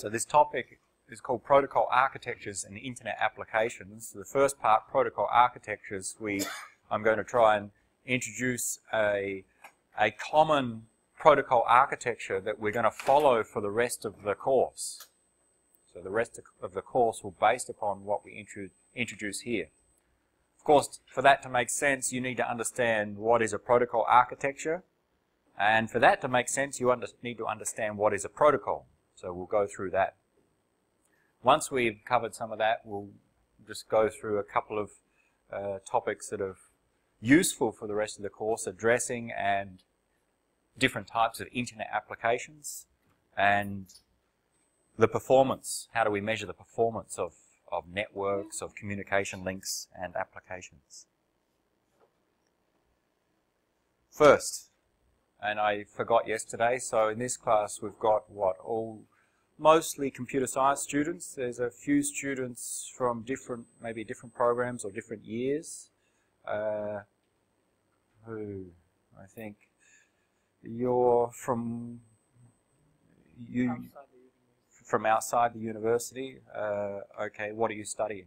So this topic is called Protocol Architectures and Internet Applications. The first part, Protocol Architectures, we I'm going to try and introduce a, a common protocol architecture that we're going to follow for the rest of the course. So the rest of the course will be based upon what we intro introduce here. Of course, for that to make sense, you need to understand what is a protocol architecture. And for that to make sense, you need to understand what is a protocol. So we'll go through that. Once we've covered some of that, we'll just go through a couple of uh, topics that are useful for the rest of the course, addressing and different types of internet applications and the performance. How do we measure the performance of, of networks, of communication links and applications? First, and I forgot yesterday, so in this class we've got what, all mostly computer science students. There's a few students from different, maybe different programs or different years. Uh, who, I think, you're from, you, outside from outside the university. Uh, okay, what are you studying?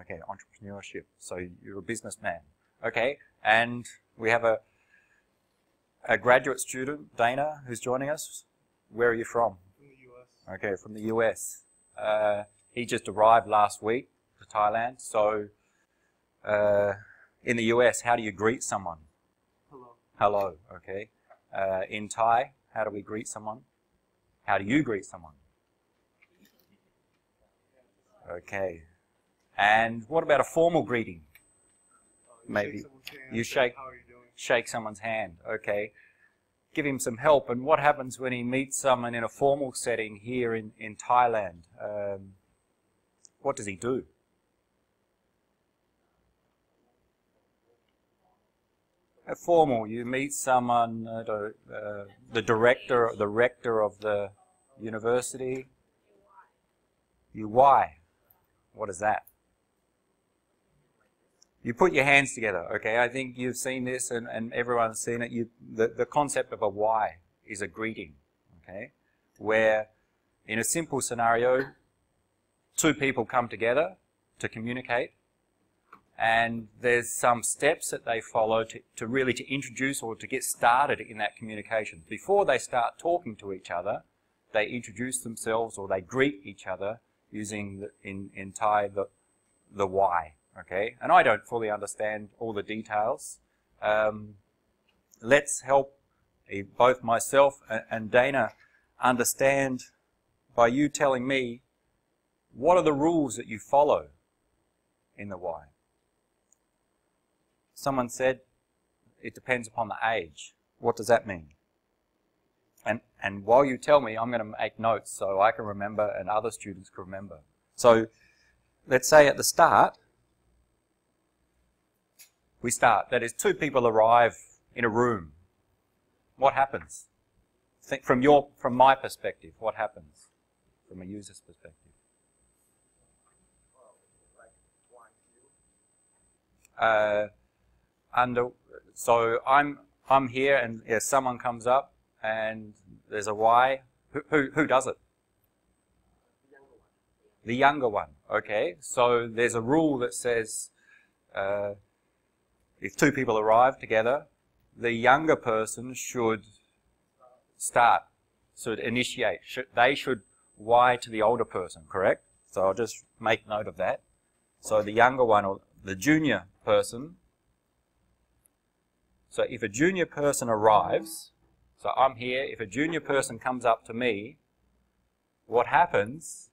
Okay, entrepreneurship. So you're a businessman. Okay, and we have a a graduate student, Dana, who's joining us. Where are you from? From the US. Okay, from the US. Uh, he just arrived last week to Thailand. So, uh, in the US, how do you greet someone? Hello. Hello, okay. Uh, in Thai, how do we greet someone? How do you greet someone? Okay. And what about a formal greeting? Uh, Maybe. You shake- Shake someone's hand, okay. Give him some help. And what happens when he meets someone in a formal setting here in, in Thailand? Um, what does he do? A formal, you meet someone, uh, the, uh, the director, the rector of the university. You wai? What is that? You put your hands together, okay? I think you've seen this and, and everyone's seen it. You, the, the concept of a wai is a greeting, okay? Where in a simple scenario, two people come together to communicate and there's some steps that they follow to, to really to introduce or to get started in that communication. Before they start talking to each other, they introduce themselves or they greet each other using the, in, in Thai the, the wai okay? And I don't fully understand all the details. Um, let's help eh, both myself and Dana understand by you telling me what are the rules that you follow in the wai. Someone said it depends upon the age. What does that mean? And, and while you tell me, I'm going to make notes so I can remember and other students can remember. So let's say at the start, we start. That is, two people arrive in a room. What happens? Think from your, from my perspective, what happens? From a user's perspective. Uh, under, so I'm, I'm here and yeah, someone comes up and there's a wai. Who, who, who does it? The younger one. Okay. So there's a rule that says, uh, if two people arrive together, the younger person should start, should initiate. Should, they should wai to the older person, correct? So I'll just make note of that. So the younger one, or the junior person, so if a junior person arrives, so I'm here, if a junior person comes up to me, what happens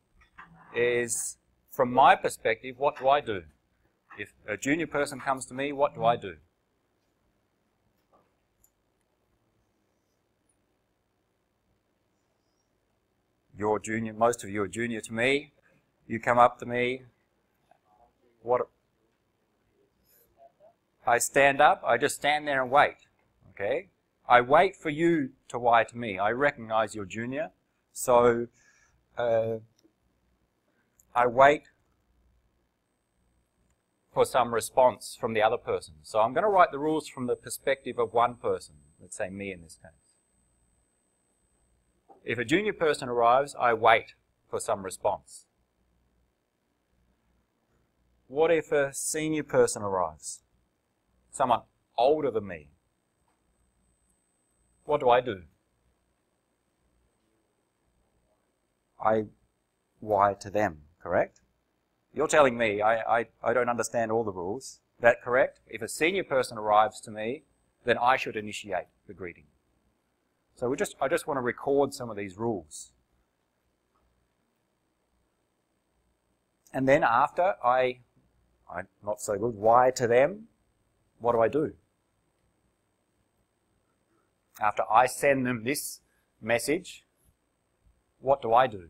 is, from my perspective, what do I do? If a junior person comes to me, what do I do? You're junior, most of you are junior to me. You come up to me. What? I stand up. I just stand there and wait. Okay? I wait for you to wai to me. I recognize you're junior. So, uh, I wait for some response from the other person. So I'm going to write the rules from the perspective of one person, let's say me in this case. If a junior person arrives, I wait for some response. What if a senior person arrives? Someone older than me. What do I do? I wire to them, correct? You're telling me I, I, I don't understand all the rules. That correct? If a senior person arrives to me, then I should initiate the greeting. So we just, I just want to record some of these rules. And then after I, I'm not so good, wai to them, what do I do? After I send them this message, what do I do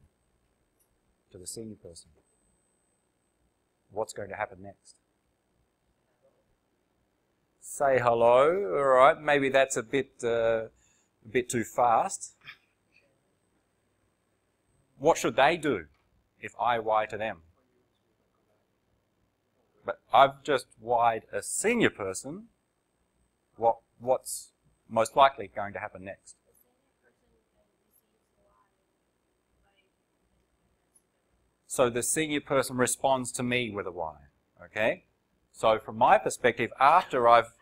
to the senior person? What's going to happen next? Say hello, alright, maybe that's a bit, uh, a bit too fast. What should they do if I wai to them? But I've just wai'd a senior person. What, what's most likely going to happen next? So the senior person responds to me with a a wai. Okay? So from my perspective, after I've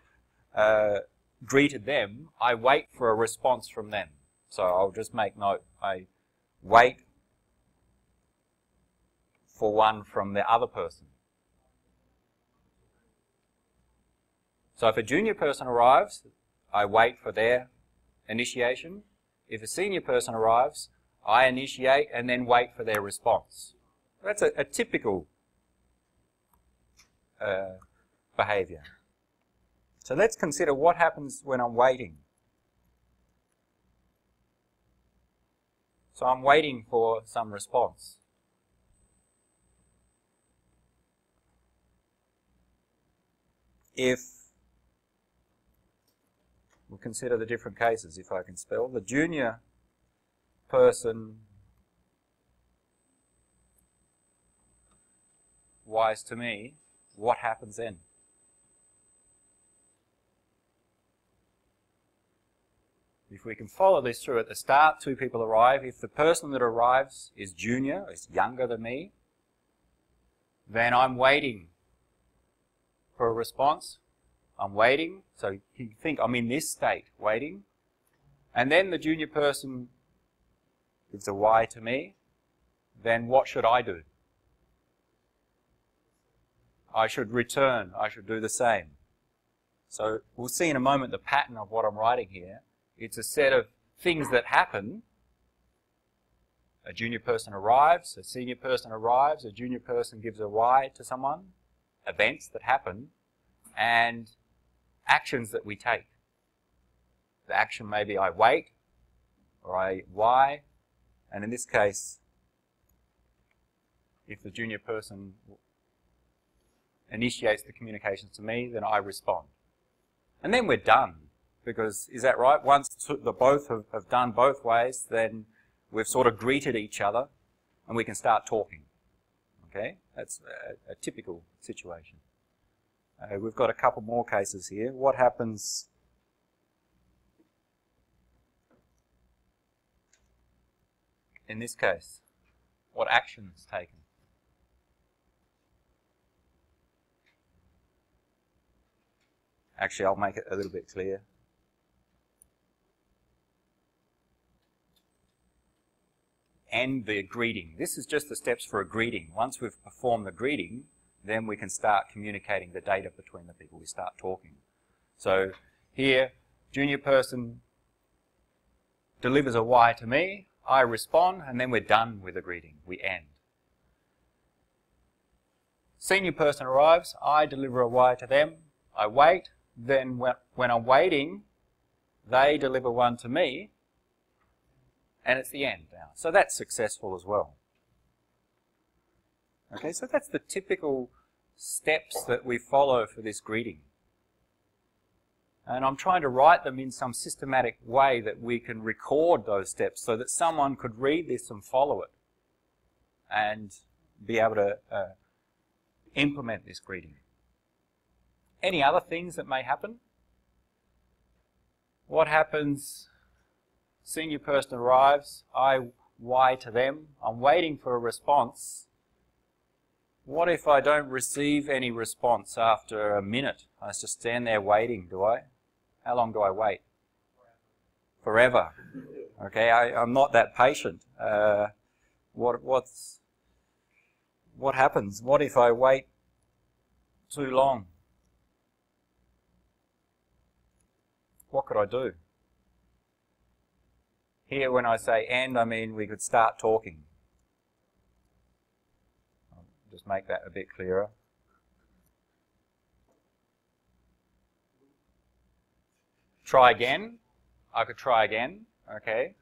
uh, greeted them, I wait for a response from them. So I'll just make note. I wait for one from the other person. So if a junior person arrives, I wait for their initiation. If a senior person arrives, I initiate and then wait for their response. That's a, a typical uh, behavior. So let's consider what happens when I'm waiting. So I'm waiting for some response. If we'll consider the different cases, if I can spell, the junior person wise to me, what happens then? If we can follow this through at the start, two people arrive. If the person that arrives is junior, is younger than me, then I'm waiting for a response. I'm waiting. So you think I'm in this state, waiting. And then the junior person gives a wai to me. Then what should I do? I should return. I should do the same. So we'll see in a moment the pattern of what I'm writing here. It's a set of things that happen. A junior person arrives, a senior person arrives, a junior person gives a to someone, events that happen, and actions that we take. The action may be I wait, or I wai, and in this case, if the junior person initiates the communications to me, then I respond. And then we're done. Because is that right? Once the both have, have done both ways, then we've sort of greeted each other and we can start talking. Okay? That's a, a typical situation. Uh, we've got a couple more cases here. What happens in this case? What action is taken? Actually, I'll make it a little bit clear. And the greeting. This is just the steps for a greeting. Once we've performed the greeting, then we can start communicating the data between the people. We start talking. So here, junior person delivers a wai to me, I respond, and then we're done with the greeting. We end. Senior person arrives, I deliver a wai to them, I wait, then when, when I'm waiting, they deliver one to me, and it's the end now. So that's successful as well. Okay, so that's the typical steps that we follow for this greeting. And I'm trying to write them in some systematic way that we can record those steps so that someone could read this and follow it and be able to uh, implement this greeting. Any other things that may happen? What happens? senior person arrives, I wai to them, I'm waiting for a response. What if I don't receive any response after a minute? I just stand there waiting, do I? How long do I wait? Forever. Okay, I, am not that patient. Uh, what, what's, what happens? What if I wait too long? What could I do? Here, when I say and, I mean we could start talking. I'll just make that a bit clearer. Try again. I could try again, okay?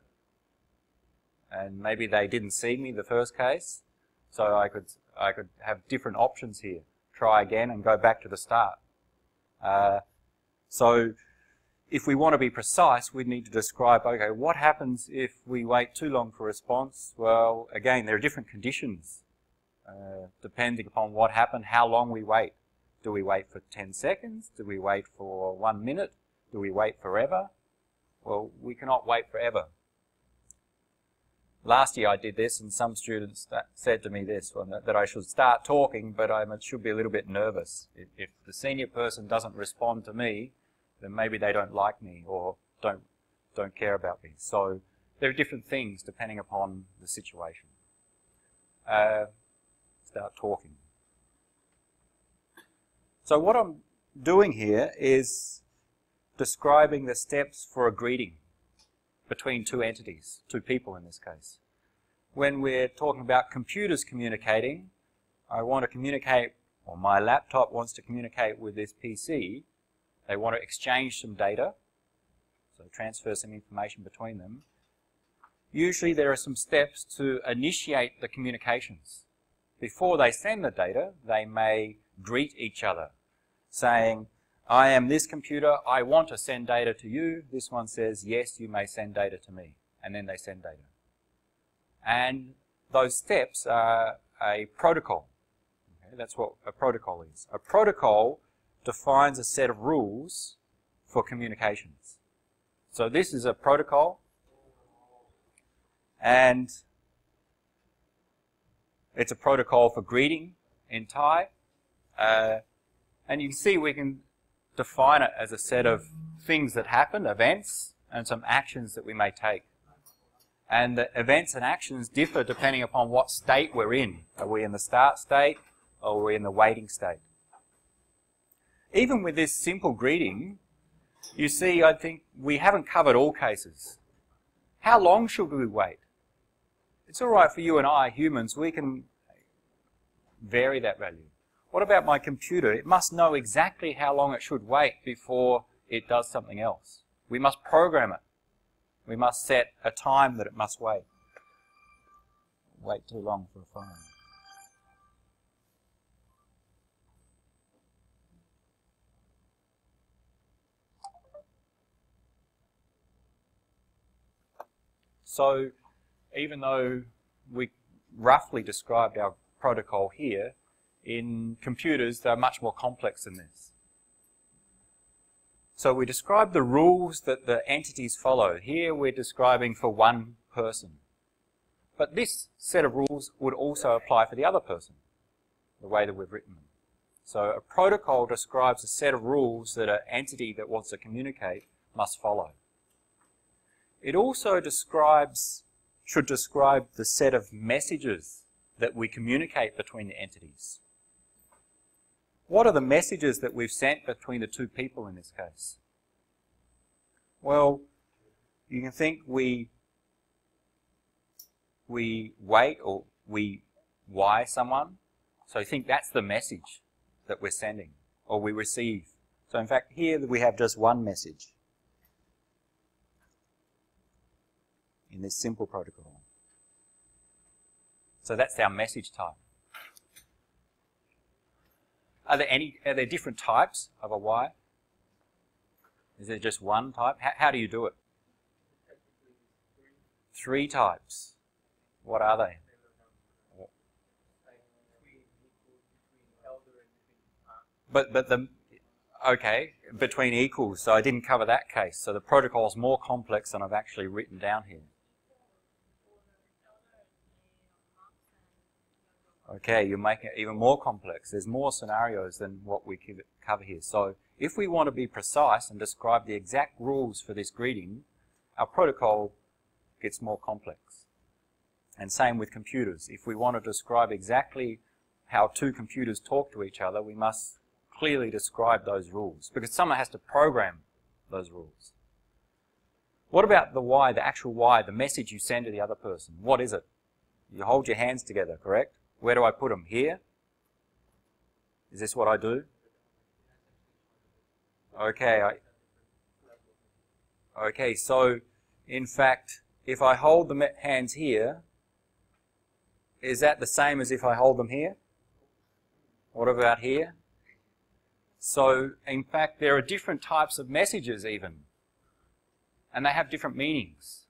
And maybe they didn't see me the first case, so I could I could have different options here. Try again and go back to the start. Uh, so if we want to be precise, we need to describe, okay, what happens if we wait too long for response? Well, again, there are different conditions uh, depending upon what happened, how long we wait. Do we wait for 10 seconds? Do we wait for one minute? Do we wait forever? Well, we cannot wait forever. Last year I did this and some students said to me this, well, that I should start talking, but I should be a little bit nervous. If, if the senior person doesn't respond to me, then maybe they don't like me or don't don't care about me. So there are different things depending upon the situation. Uh, start talking. So what I'm doing here is describing the steps for a greeting between two entities, two people in this case. When we're talking about computers communicating, I want to communicate, or my laptop wants to communicate with this PC, they want to exchange some data, so transfer some information between them. Usually there are some steps to initiate the communications. Before they send the data, they may greet each other, saying, I am this computer, I want to send data to you. This one says, yes, you may send data to me. And then they send data. And those steps are a protocol. Okay, that's what a protocol is. A protocol defines a set of rules for communications. So this is a protocol and it's a protocol for greeting in Thai. Uh, and you can see we can define it as a set of things that happen, events, and some actions that we may take. And the events and actions differ depending upon what state we're in. Are we in the start state or are we in the waiting state? Even with this simple greeting, you see, I think we haven't covered all cases. How long should we wait? It's all right for you and I, humans, we can vary that value. What about my computer? It must know exactly how long it should wait before it does something else. We must program it. We must set a time that it must wait. Wait too long for a phone. So even though we roughly described our protocol here, in computers they're much more complex than this. So we describe the rules that the entities follow. Here we're describing for one person. But this set of rules would also apply for the other person, the way that we've written them. So a protocol describes a set of rules that an entity that wants to communicate must follow. It also describes, should describe the set of messages that we communicate between the entities. What are the messages that we've sent between the two people in this case? Well, you can think we we wait or we wai someone. So think that's the message that we're sending or we receive. So in fact here we have just one message. In this simple protocol. So that's our message type. Are there any, are there different types of a wai? Is there just one type? How, how do you do it? Three types. What are they? But, but the, okay, between equals, so I didn't cover that case. So the protocol is more complex than I've actually written down here. Okay, you're making it even more complex. There's more scenarios than what we cover here. So if we want to be precise and describe the exact rules for this greeting, our protocol gets more complex. And same with computers. If we want to describe exactly how two computers talk to each other, we must clearly describe those rules because someone has to program those rules. What about the wai, the actual wai, the message you send to the other person? What is it? You hold your hands together, correct? Where do I put them? Here? Is this what I do? Okay, I, okay, so in fact, if I hold the hands here, is that the same as if I hold them here? What about here? So, in fact, there are different types of messages even, and they have different meanings.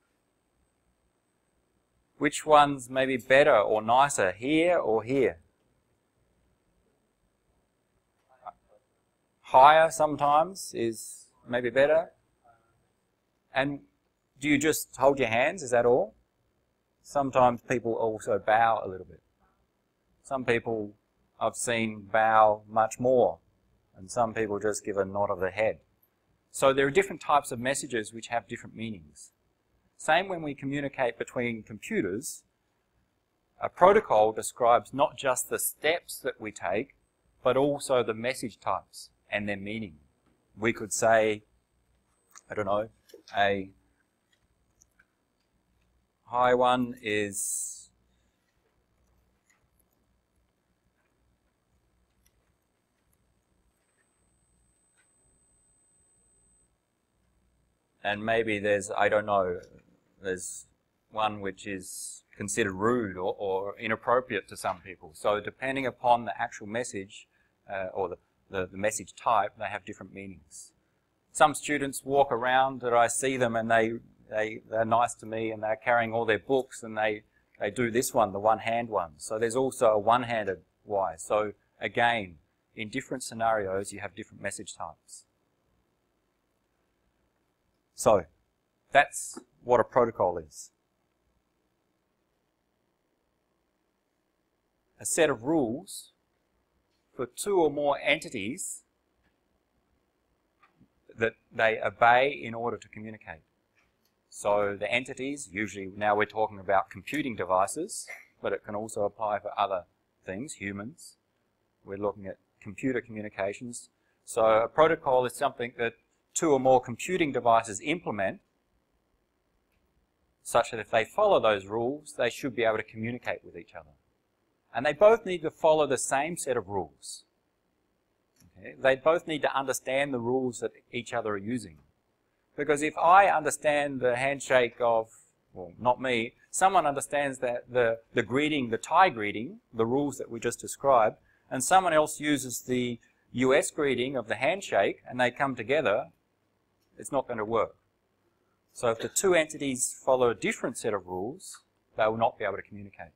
Which one's maybe better or nicer, here or here? Higher sometimes is maybe better. And do you just hold your hands? Is that all? Sometimes people also bow a little bit. Some people I've seen bow much more, and some people just give a nod of the head. So there are different types of messages which have different meanings. Same when we communicate between computers, a protocol describes not just the steps that we take, but also the message types and their meaning. We could say, I don't know, a high one is and maybe there's, I don't know, there's one which is considered rude or, or inappropriate to some people. So depending upon the actual message uh, or the, the, the, message type, they have different meanings. Some students walk around that I see them and they, they, they're nice to me and they're carrying all their books and they, they do this one, the one-hand one. So there's also a one-handed wai. So again, in different scenarios, you have different message types. So that's what a protocol is. A set of rules for two or more entities that they obey in order to communicate. So the entities, usually now we're talking about computing devices, but it can also apply for other things, humans. We're looking at computer communications. So a protocol is something that two or more computing devices implement such that if they follow those rules, they should be able to communicate with each other. And they both need to follow the same set of rules. Okay? They both need to understand the rules that each other are using. Because if I understand the handshake of, well, not me, someone understands that the, the greeting, the Thai greeting, the rules that we just described, and someone else uses the US greeting of the handshake, and they come together, it's not going to work. So if the two entities follow a different set of rules, they will not be able to communicate.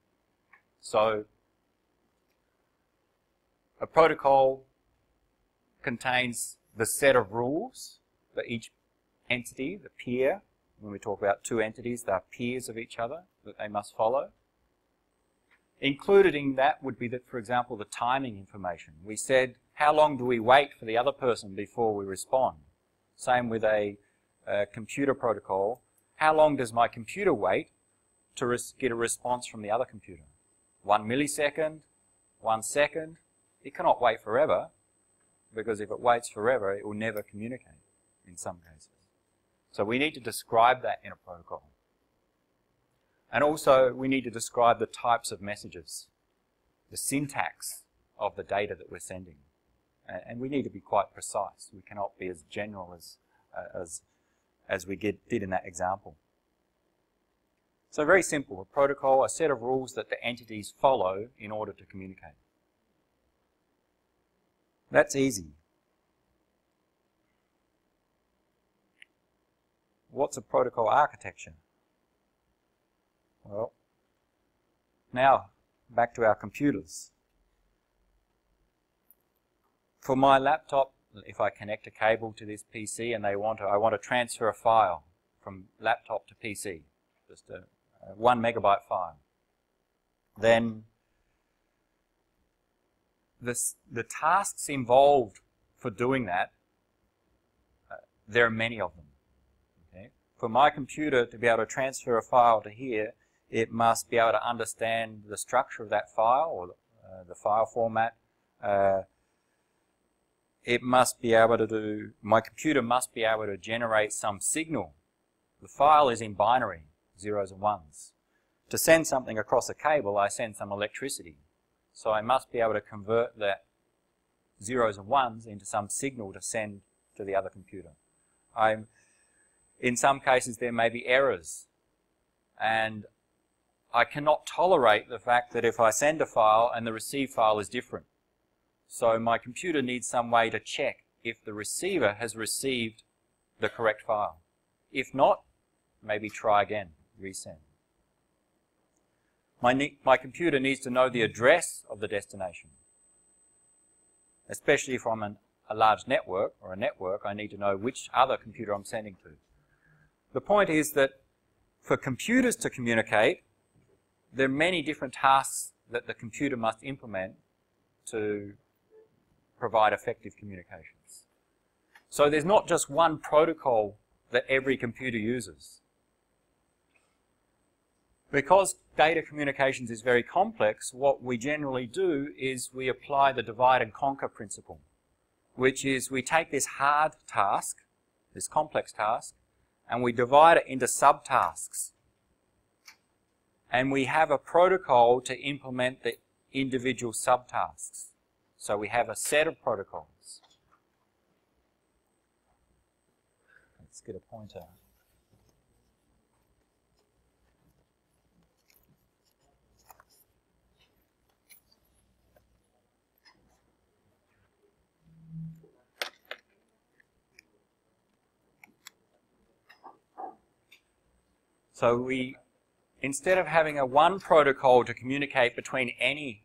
So a protocol contains the set of rules for each entity, the peer. When we talk about two entities, they are peers of each other that they must follow. Included in that would be that, for example, the timing information. We said, how long do we wait for the other person before we respond? Same with a uh, computer protocol, how long does my computer wait to get a response from the other computer? One millisecond? One second? It cannot wait forever, because if it waits forever, it will never communicate in some cases. So we need to describe that in a protocol. And also, we need to describe the types of messages, the syntax of the data that we're sending. And we need to be quite precise. We cannot be as general as, uh, as as we get, did in that example. So very simple, a protocol, a set of rules that the entities follow in order to communicate. That's easy. What's a protocol architecture? Well, now back to our computers. For my laptop if I connect a cable to this PC and they want to, I want to transfer a file from laptop to PC, just a, a one megabyte file, then this, the tasks involved for doing that, uh, there are many of them. Okay? For my computer to be able to transfer a file to here, it must be able to understand the structure of that file or uh, the file format. Uh, it must be able to do, my computer must be able to generate some signal. The file is in binary, zeros and ones. To send something across a cable, I send some electricity. So I must be able to convert that zeros and ones into some signal to send to the other computer. I'm, in some cases, there may be errors. And I cannot tolerate the fact that if I send a file and the received file is different. So my computer needs some way to check if the receiver has received the correct file. If not, maybe try again, resend. My, my computer needs to know the address of the destination. Especially if I'm an, a large network or a network, I need to know which other computer I'm sending to. The point is that for computers to communicate, there are many different tasks that the computer must implement to provide effective communications. So there's not just one protocol that every computer uses. Because data communications is very complex, what we generally do is we apply the divide and conquer principle, which is we take this hard task, this complex task, and we divide it into subtasks and we have a protocol to implement the individual subtasks. So we have a set of protocols. Let's get a pointer. So we instead of having a one protocol to communicate between any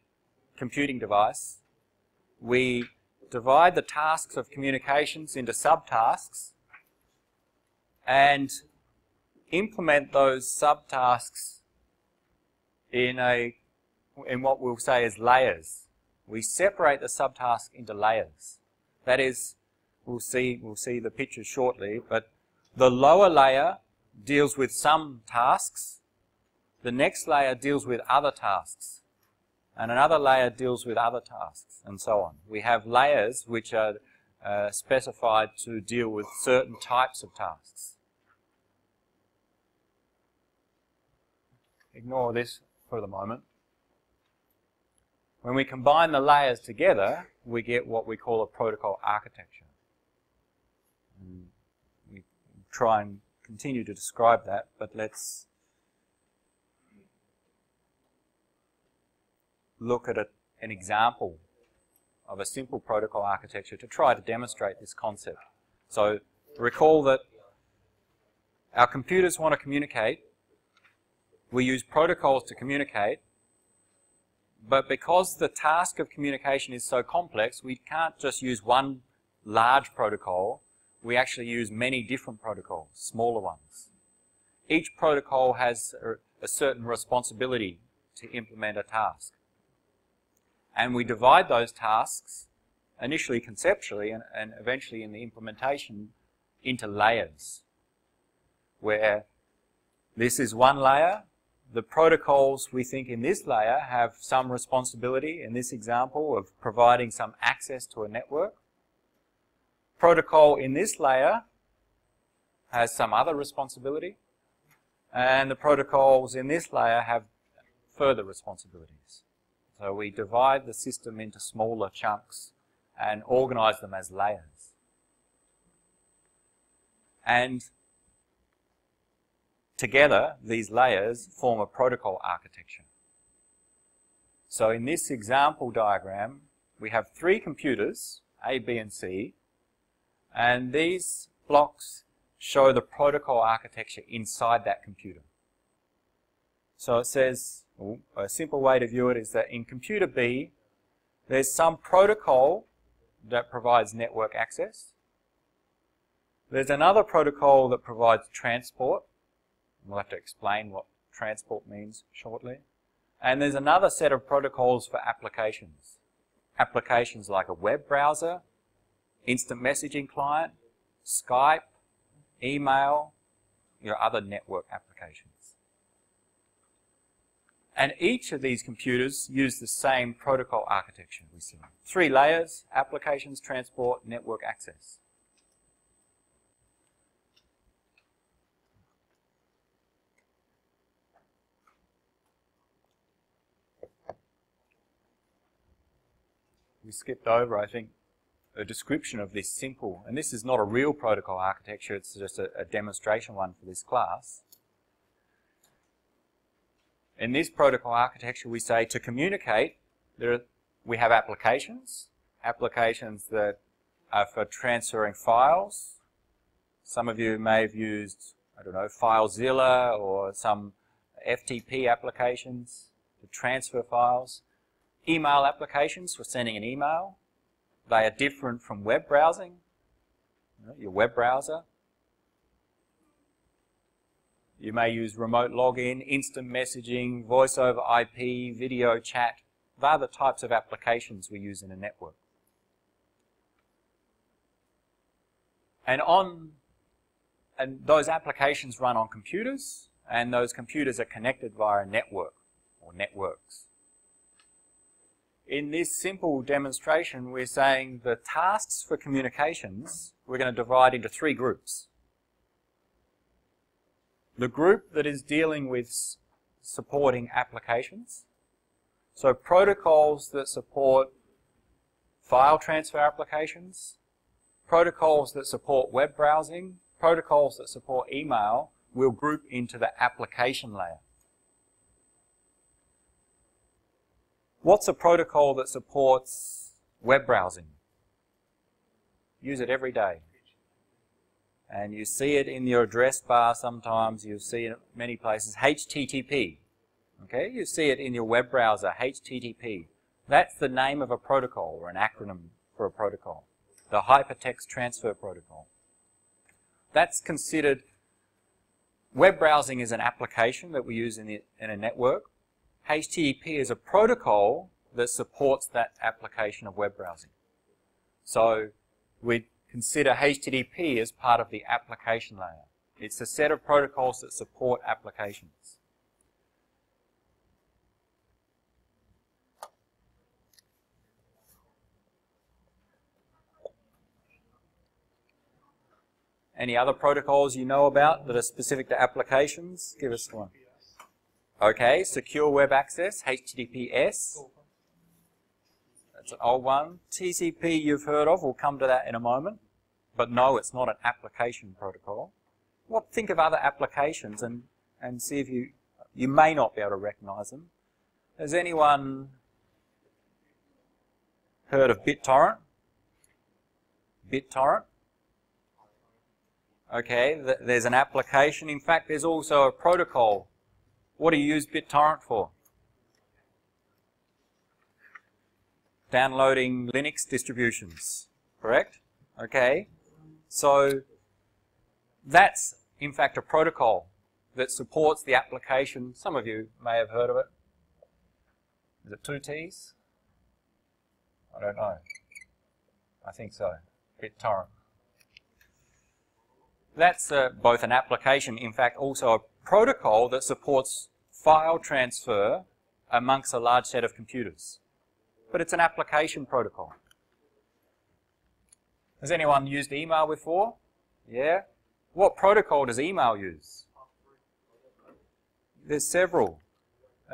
computing device, we divide the tasks of communications into subtasks and implement those subtasks in a in what we'll say is layers. We separate the subtask into layers. That is, we'll see we'll see the picture shortly, but the lower layer deals with some tasks the next layer deals with other tasks. And another layer deals with other tasks, and so on. We have layers which are uh, specified to deal with certain types of tasks. Ignore this for the moment. When we combine the layers together, we get what we call a protocol architecture. And we try and continue to describe that, but let's look at a, an example of a simple protocol architecture to try to demonstrate this concept. So recall that our computers want to communicate. We use protocols to communicate. But because the task of communication is so complex, we can't just use one large protocol. We actually use many different protocols, smaller ones. Each protocol has a, a certain responsibility to implement a task. And we divide those tasks, initially conceptually and, and eventually in the implementation, into layers. Where this is one layer, the protocols we think in this layer have some responsibility, in this example, of providing some access to a network. Protocol in this layer has some other responsibility. And the protocols in this layer have further responsibilities. So we divide the system into smaller chunks and organize them as layers. And together, these layers form a protocol architecture. So in this example diagram, we have three computers, A, B, and C, and these blocks show the protocol architecture inside that computer. So it says a simple way to view it is that in computer B, there's some protocol that provides network access. There's another protocol that provides transport. We'll have to explain what transport means shortly. And there's another set of protocols for applications. Applications like a web browser, instant messaging client, Skype, email, your other network applications. And each of these computers use the same protocol architecture we see. Three layers, applications, transport, network access. We skipped over, I think, a description of this simple, and this is not a real protocol architecture, it's just a, a demonstration one for this class. In this protocol architecture, we say to communicate, there are, we have applications, applications that are for transferring files. Some of you may have used, I don't know, FileZilla or some FTP applications to transfer files. Email applications for sending an email. They are different from web browsing, your web browser. You may use remote login, instant messaging, voice over IP, video chat. They're the types of applications we use in a network. And on and those applications run on computers, and those computers are connected via a network or networks. In this simple demonstration, we're saying the tasks for communications, we're going to divide into three groups. The group that is dealing with supporting applications. So protocols that support file transfer applications, protocols that support web browsing, protocols that support email, we'll group into the application layer. What's a protocol that supports web browsing? Use it every day and you see it in your address bar sometimes, you see it in many places, HTTP. Okay, you see it in your web browser, HTTP. That's the name of a protocol or an acronym for a protocol. The Hypertext Transfer Protocol. That's considered, web browsing is an application that we use in, the, in a network. HTTP is a protocol that supports that application of web browsing. So we consider HTTP as part of the application layer. It's a set of protocols that support applications. Any other protocols you know about that are specific to applications? Give us one. Okay, Secure Web Access, HTTPS. That's an old one. TCP you've heard of, we'll come to that in a moment. But no, it's not an application protocol. What think of other applications and, and see if you, you may not be able to recognize them. Has anyone heard of BitTorrent? BitTorrent? Okay, th there's an application. In fact, there's also a protocol. What do you use BitTorrent for? downloading Linux distributions, correct? Okay, so that's in fact a protocol that supports the application. Some of you may have heard of it. Is it two T's? I don't know. I think so. BitTorrent. That's uh, both an application, in fact also a protocol that supports file transfer amongst a large set of computers but it's an application protocol. Has anyone used email before? Yeah? What protocol does email use? There's several.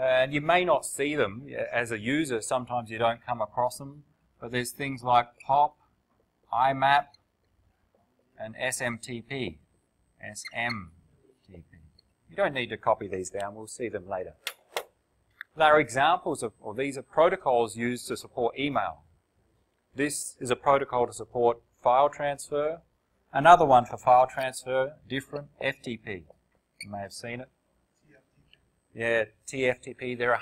And you may not see them as a user, sometimes you don't come across them, but there's things like POP, IMAP, and SMTP. SMTP. You don't need to copy these down, we'll see them later. They are examples of, or these are protocols used to support email. This is a protocol to support file transfer. Another one for file transfer, different, FTP. You may have seen it. Yeah, TFTP. There are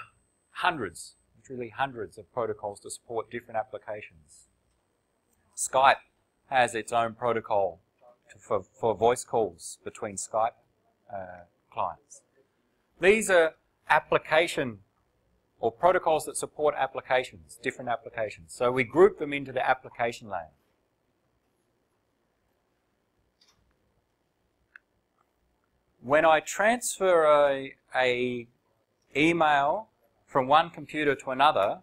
hundreds, literally hundreds of protocols to support different applications. Skype has its own protocol to, for, for voice calls between Skype uh, clients. These are application or protocols that support applications, different applications. So we group them into the application layer. When I transfer a, a email from one computer to another,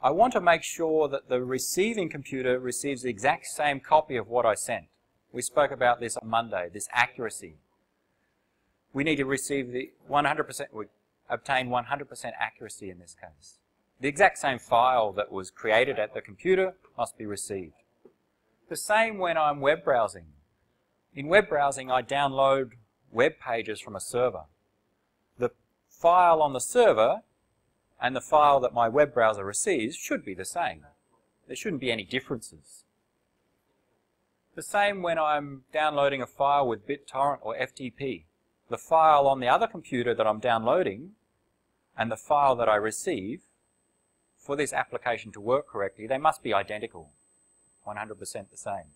I want to make sure that the receiving computer receives the exact same copy of what I sent. We spoke about this on Monday, this accuracy. We need to receive the 100%, we obtain 100% accuracy in this case. The exact same file that was created at the computer must be received. The same when I'm web browsing. In web browsing, I download web pages from a server. The file on the server and the file that my web browser receives should be the same. There shouldn't be any differences. The same when I'm downloading a file with BitTorrent or FTP. The file on the other computer that I'm downloading and the file that I receive, for this application to work correctly, they must be identical, 100% the same.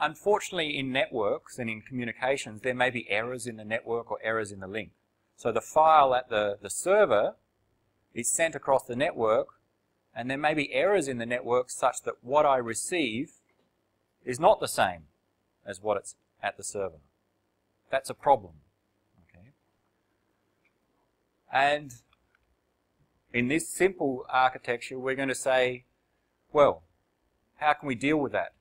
Unfortunately, in networks and in communications, there may be errors in the network or errors in the link. So the file at the, the server is sent across the network and there may be errors in the network such that what I receive is not the same as what it's at the server. That's a problem. Okay. And in this simple architecture, we're going to say, well, how can we deal with that?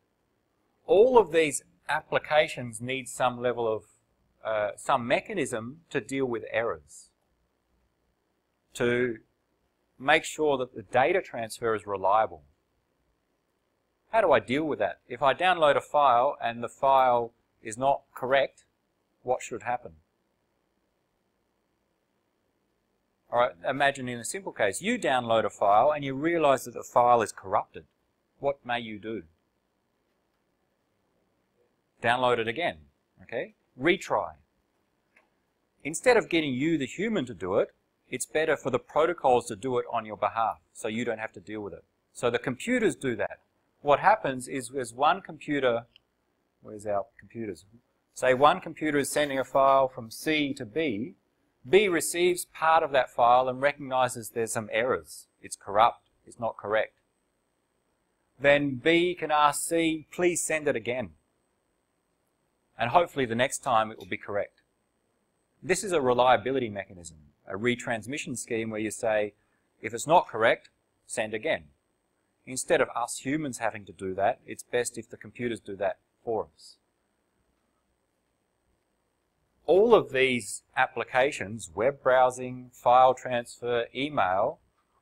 All of these applications need some level of uh, some mechanism to deal with errors, to make sure that the data transfer is reliable. How do I deal with that? If I download a file and the file is not correct, what should happen? All right, imagine in a simple case, you download a file and you realize that the file is corrupted. What may you do? Download it again, okay? retry. Instead of getting you, the human, to do it, it's better for the protocols to do it on your behalf so you don't have to deal with it. So the computers do that. What happens is there's one computer, where's our computers? Say one computer is sending a file from C to B. B receives part of that file and recognizes there's some errors. It's corrupt. It's not correct. Then B can ask C, please send it again and hopefully the next time it will be correct. This is a reliability mechanism, a retransmission scheme where you say, if it's not correct, send again. Instead of us humans having to do that, it's best if the computers do that for us. All of these applications, web browsing, file transfer, email,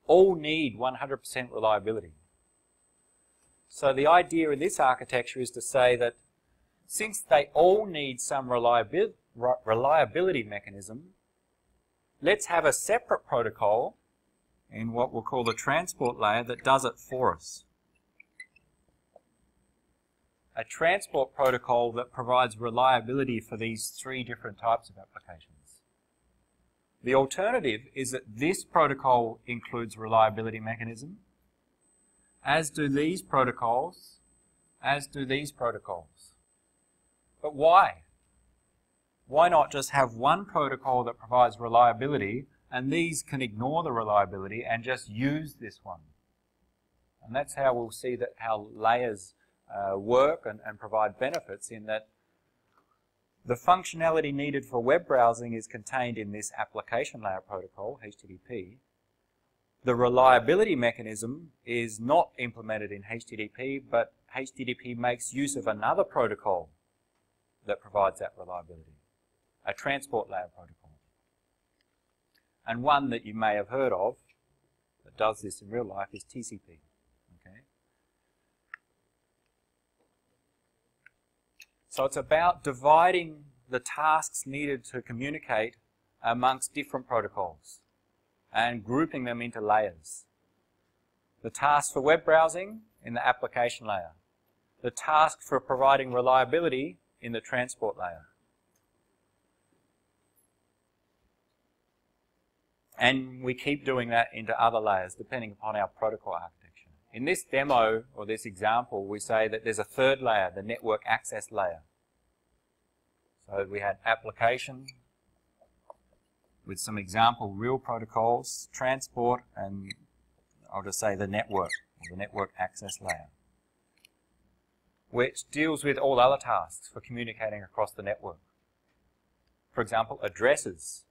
all need 100% reliability. So the idea in this architecture is to say that since they all need some reliability mechanism, let's have a separate protocol in what we'll call the transport layer that does it for us. A transport protocol that provides reliability for these three different types of applications. The alternative is that this protocol includes reliability mechanism, as do these protocols, as do these protocols. But why? Why not just have one protocol that provides reliability and these can ignore the reliability and just use this one? And that's how we'll see that how layers uh, work and, and provide benefits in that the functionality needed for web browsing is contained in this application layer protocol, HTTP. The reliability mechanism is not implemented in HTTP, but HTTP makes use of another protocol that provides that reliability, a transport layer protocol. And one that you may have heard of that does this in real life is TCP. Okay? So it's about dividing the tasks needed to communicate amongst different protocols and grouping them into layers. The task for web browsing in the application layer. The task for providing reliability in the transport layer. And we keep doing that into other layers depending upon our protocol architecture. In this demo or this example, we say that there's a third layer, the network access layer. So we had application with some example real protocols, transport, and I'll just say the network, the network access layer, which deals with all other tasks for communicating across the network. For example, addresses.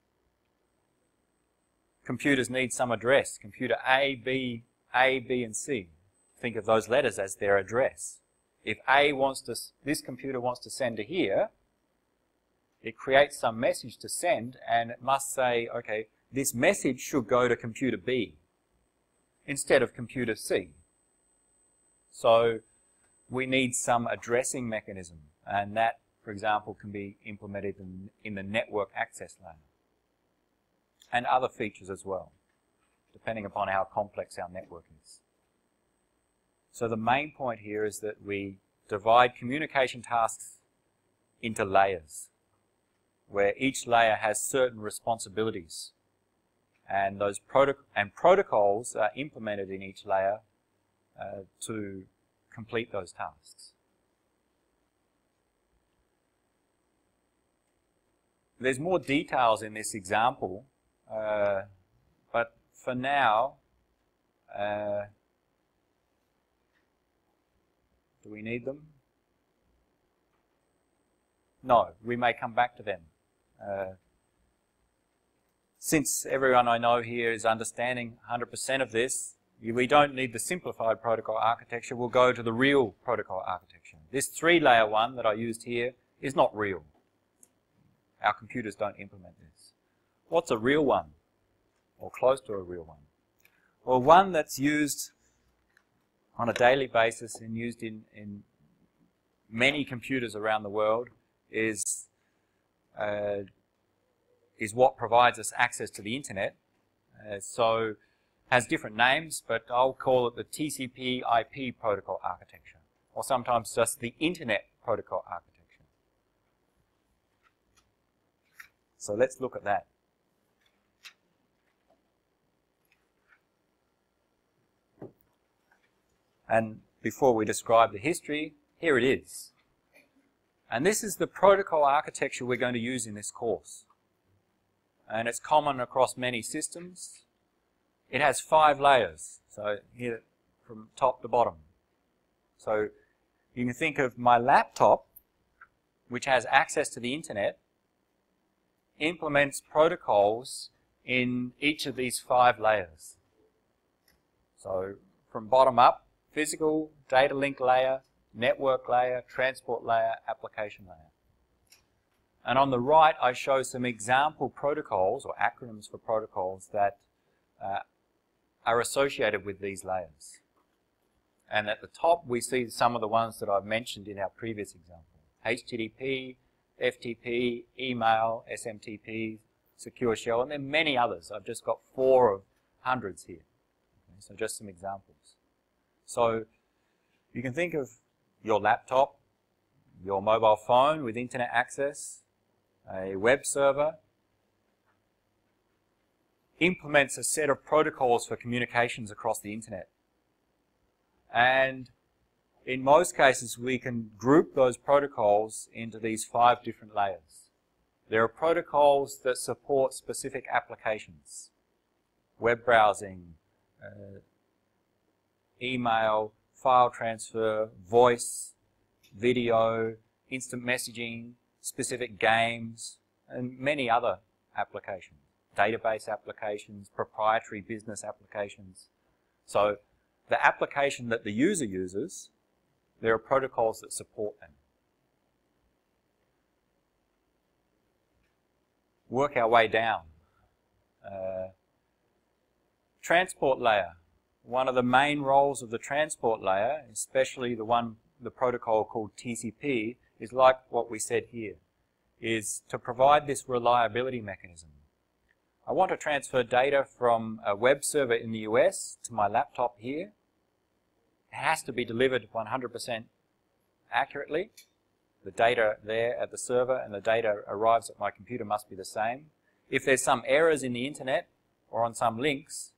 Computers need some address. Computer A, B, A, B, and C. Think of those letters as their address. If A wants to, this computer wants to send to here, it creates some message to send and it must say, okay, this message should go to computer B instead of computer C. So we need some addressing mechanism and that, for example, can be implemented in, in the network access layer and other features as well, depending upon how complex our network is. So the main point here is that we divide communication tasks into layers where each layer has certain responsibilities. And those proto and protocols are implemented in each layer uh, to complete those tasks. There's more details in this example, uh, but for now, uh, do we need them? No, we may come back to them. Uh, since everyone I know here is understanding 100% of this, we don't need the simplified protocol architecture. We'll go to the real protocol architecture. This three-layer one that I used here is not real. Our computers don't implement this. What's a real one? Or close to a real one? Well, one that's used on a daily basis and used in, in many computers around the world is uh, is what provides us access to the internet. Uh, so has different names, but I'll call it the TCP IP protocol architecture, or sometimes just the Internet protocol architecture. So let's look at that. And before we describe the history, here it is. And this is the protocol architecture we're going to use in this course. And it's common across many systems. It has five layers, so here from top to bottom. So you can think of my laptop, which has access to the internet, implements protocols in each of these five layers. So from bottom up, physical data link layer, network layer, transport layer, application layer. And on the right, I show some example protocols or acronyms for protocols that uh, are associated with these layers. And at the top, we see some of the ones that I've mentioned in our previous example. HTTP, FTP, email, SMTP, secure shell, and there are many others. I've just got four of hundreds here. Okay, so just some examples. So you can think of your laptop, your mobile phone with internet access, a web server, implements a set of protocols for communications across the internet. And in most cases, we can group those protocols into these five different layers. There are protocols that support specific applications, web browsing, uh, email, file transfer, voice, video, instant messaging, specific games, and many other applications. Database applications, proprietary business applications. So the application that the user uses, there are protocols that support them. Work our way down. Uh, transport layer one of the main roles of the transport layer, especially the one, the protocol called TCP, is like what we said here, is to provide this reliability mechanism. I want to transfer data from a web server in the US to my laptop here. It has to be delivered 100% accurately. The data there at the server and the data arrives at my computer must be the same. If there's some errors in the internet or on some links,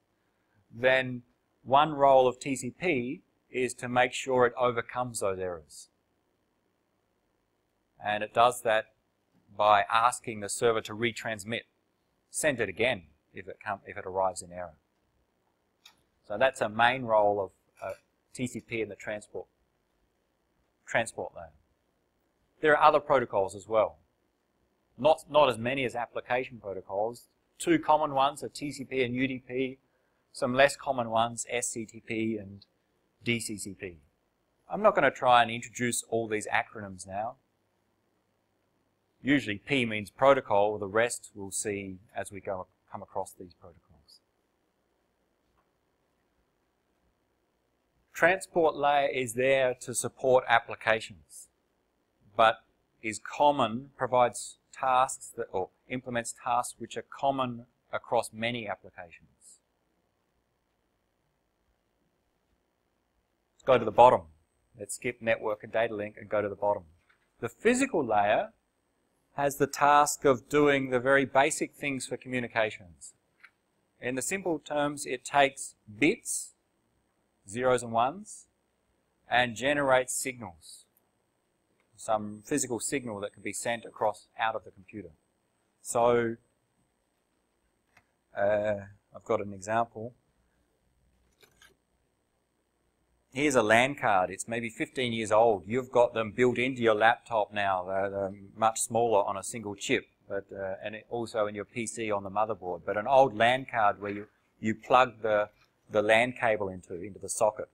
then one role of TCP is to make sure it overcomes those errors. And it does that by asking the server to retransmit. Send it again if it, come, if it arrives in error. So that's a main role of uh, TCP in the transport, transport layer. There are other protocols as well. Not, not as many as application protocols. Two common ones are TCP and UDP. Some less common ones, SCTP and DCCP. I'm not going to try and introduce all these acronyms now. Usually P means protocol, the rest we'll see as we go come across these protocols. Transport layer is there to support applications, but is common, provides tasks that, or implements tasks which are common across many applications. Let's go to the bottom. Let's skip network and data link and go to the bottom. The physical layer has the task of doing the very basic things for communications. In the simple terms, it takes bits, zeros and ones, and generates signals. Some physical signal that can be sent across out of the computer. So, uh, I've got an example. Here's a LAN card. It's maybe 15 years old. You've got them built into your laptop now. They're, they're much smaller on a single chip, but uh, and also in your PC on the motherboard. But an old LAN card where you, you plug the, the LAN cable into, into the socket.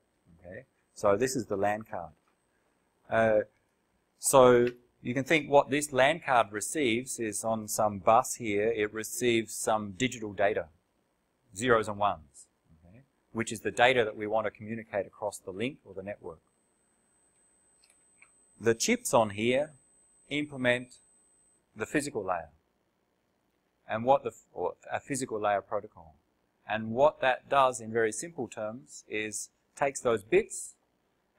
Okay, So this is the LAN card. Uh, so you can think what this LAN card receives is on some bus here, it receives some digital data, zeros and ones which is the data that we want to communicate across the link or the network. The chips on here implement the physical layer and what the or a physical layer protocol. And what that does in very simple terms is takes those bits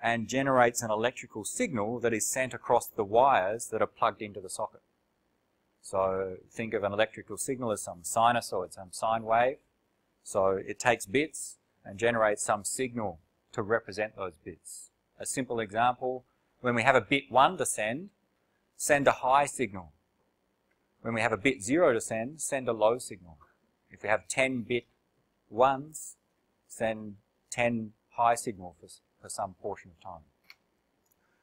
and generates an electrical signal that is sent across the wires that are plugged into the socket. So think of an electrical signal as some sinusoid, some sine wave. So it takes bits and generate some signal to represent those bits. A simple example, when we have a bit 1 to send, send a high signal. When we have a bit 0 to send, send a low signal. If we have 10 bit 1s, send 10 high signal for, for some portion of time.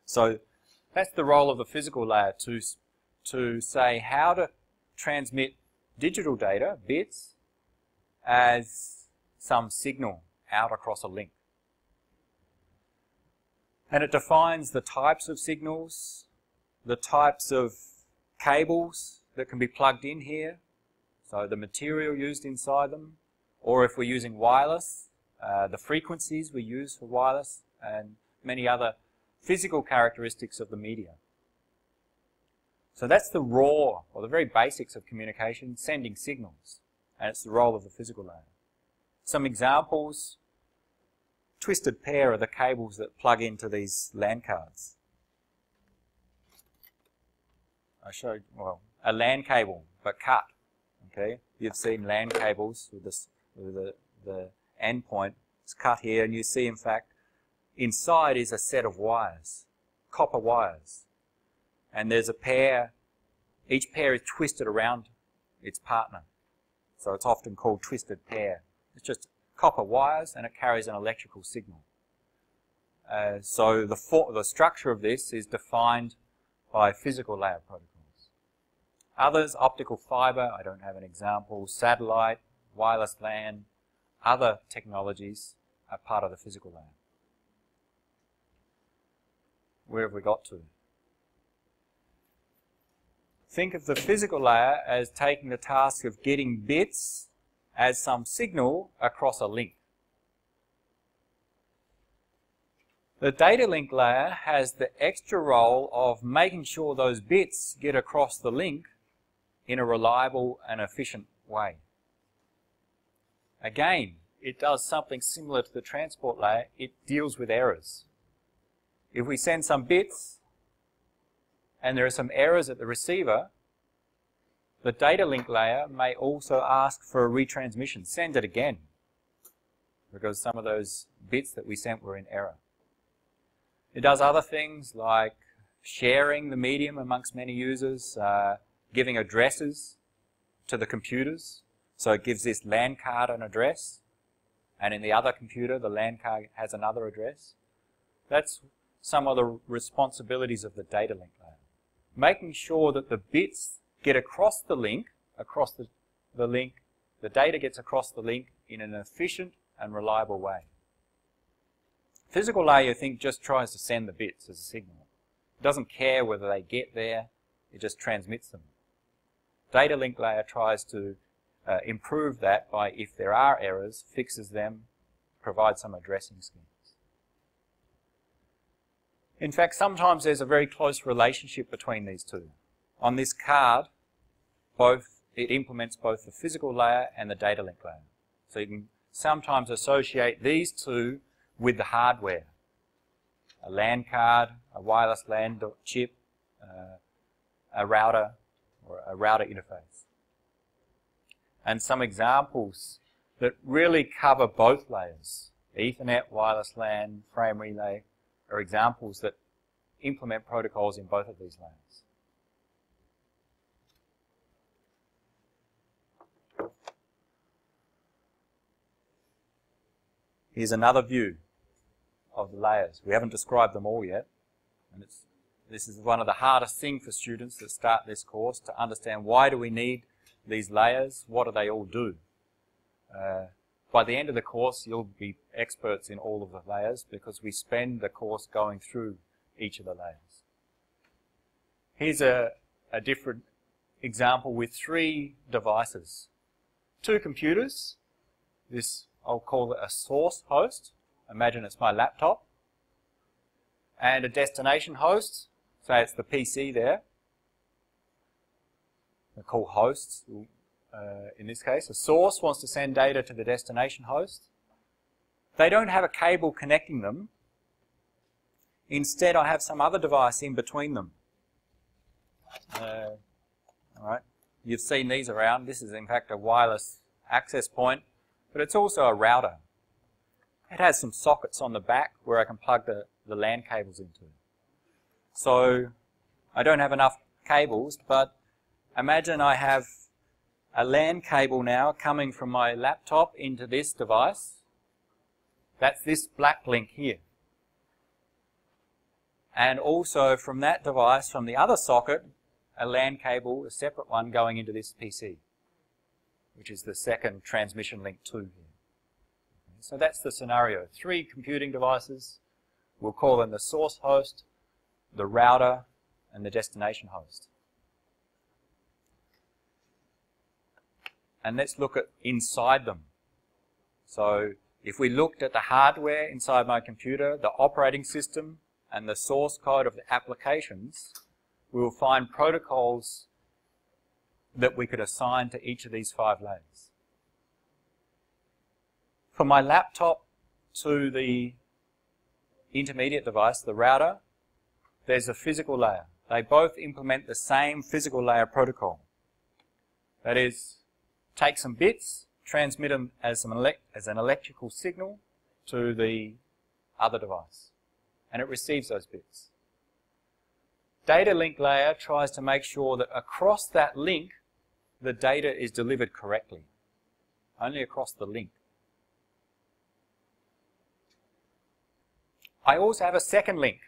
So that's the role of the physical layer to, to say how to transmit digital data, bits, as some signal out across a link. And it defines the types of signals, the types of cables that can be plugged in here, so the material used inside them, or if we're using wireless, uh, the frequencies we use for wireless, and many other physical characteristics of the media. So that's the raw, or the very basics of communication, sending signals, and it's the role of the physical layer. Some examples twisted pair are the cables that plug into these LAN cards. I showed, well, a LAN cable, but cut. Okay, you've seen LAN cables with this, with the, the endpoint. It's cut here, and you see, in fact, inside is a set of wires, copper wires, and there's a pair. Each pair is twisted around its partner, so it's often called twisted pair. It's just copper wires and it carries an electrical signal. Uh, so the, the structure of this is defined by physical layer protocols. Others, optical fiber, I don't have an example, satellite, wireless LAN, other technologies are part of the physical layer. Where have we got to? Think of the physical layer as taking the task of getting bits as some signal across a link. The data link layer has the extra role of making sure those bits get across the link in a reliable and efficient way. Again, it does something similar to the transport layer. It deals with errors. If we send some bits and there are some errors at the receiver, the data link layer may also ask for a retransmission. Send it again. because some of those bits that we sent were in error. It does other things like sharing the medium amongst many users, uh, giving addresses to the computers. So it gives this LAN card an address, and in the other computer, the LAN card has another address. That's some of the responsibilities of the data link layer. Making sure that the bits get across the link, across the, the link, the data gets across the link in an efficient and reliable way. Physical layer, I think, just tries to send the bits as a signal. It doesn't care whether they get there, it just transmits them. Data link layer tries to uh, improve that by, if there are errors, fixes them, provides some addressing schemes. In fact, sometimes there's a very close relationship between these two. On this card, both it implements both the physical layer and the data link layer. So you can sometimes associate these two with the hardware. A LAN card, a wireless LAN chip, uh, a router, or a router interface. And some examples that really cover both layers, Ethernet, wireless LAN, frame relay, are examples that implement protocols in both of these layers. Here's another view of the layers. We haven't described them all yet. And this is one of the hardest things for students that start this course to understand why do we need these layers, what do they all do. Uh, by the end of the course, you'll be experts in all of the layers because we spend the course going through each of the layers. Here's a, a different example with three devices. Two computers, this I'll call it a source host. Imagine it's my laptop. And a destination host, say it's the PC there. They're hosts uh, in this case. A source wants to send data to the destination host. They don't have a cable connecting them. Instead, I have some other device in between them. Uh, all right. You've seen these around. This is, in fact, a wireless access point but it's also a router. It has some sockets on the back where I can plug the, the LAN cables into. So I don't have enough cables, but imagine I have a LAN cable now coming from my laptop into this device. That's this black link here. And also from that device, from the other socket, a LAN cable, a separate one going into this PC which is the second transmission link 2 here. So that's the scenario. Three computing devices. We'll call them the source host, the router, and the destination host. And let's look at inside them. So if we looked at the hardware inside my computer, the operating system, and the source code of the applications, we will find protocols that we could assign to each of these five layers. For my laptop to the intermediate device, the router, there's a physical layer. They both implement the same physical layer protocol. That is, take some bits, transmit them as as an electrical signal to the other device, and it receives those bits. Data link layer tries to make sure that across that link the data is delivered correctly, only across the link. I also have a second link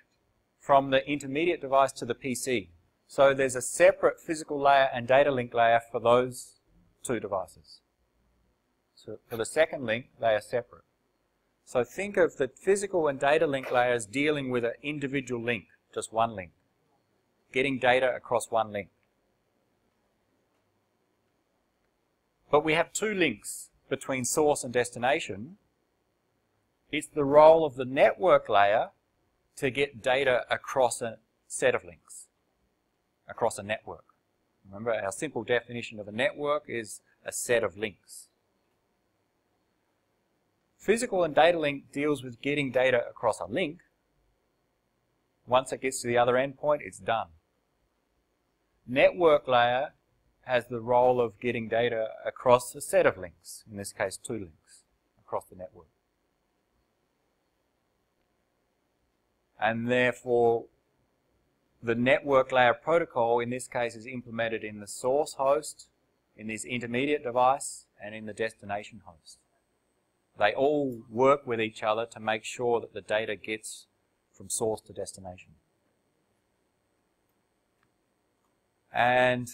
from the intermediate device to the PC. So there's a separate physical layer and data link layer for those two devices. So for the second link, they are separate. So think of the physical and data link layers dealing with an individual link, just one link, getting data across one link. But we have two links between source and destination. It's the role of the network layer to get data across a set of links, across a network. Remember, our simple definition of a network is a set of links. Physical and data link deals with getting data across a link. Once it gets to the other endpoint, it's done. Network layer has the role of getting data across a set of links, in this case two links, across the network. And therefore, the network layer protocol in this case is implemented in the source host, in this intermediate device, and in the destination host. They all work with each other to make sure that the data gets from source to destination. And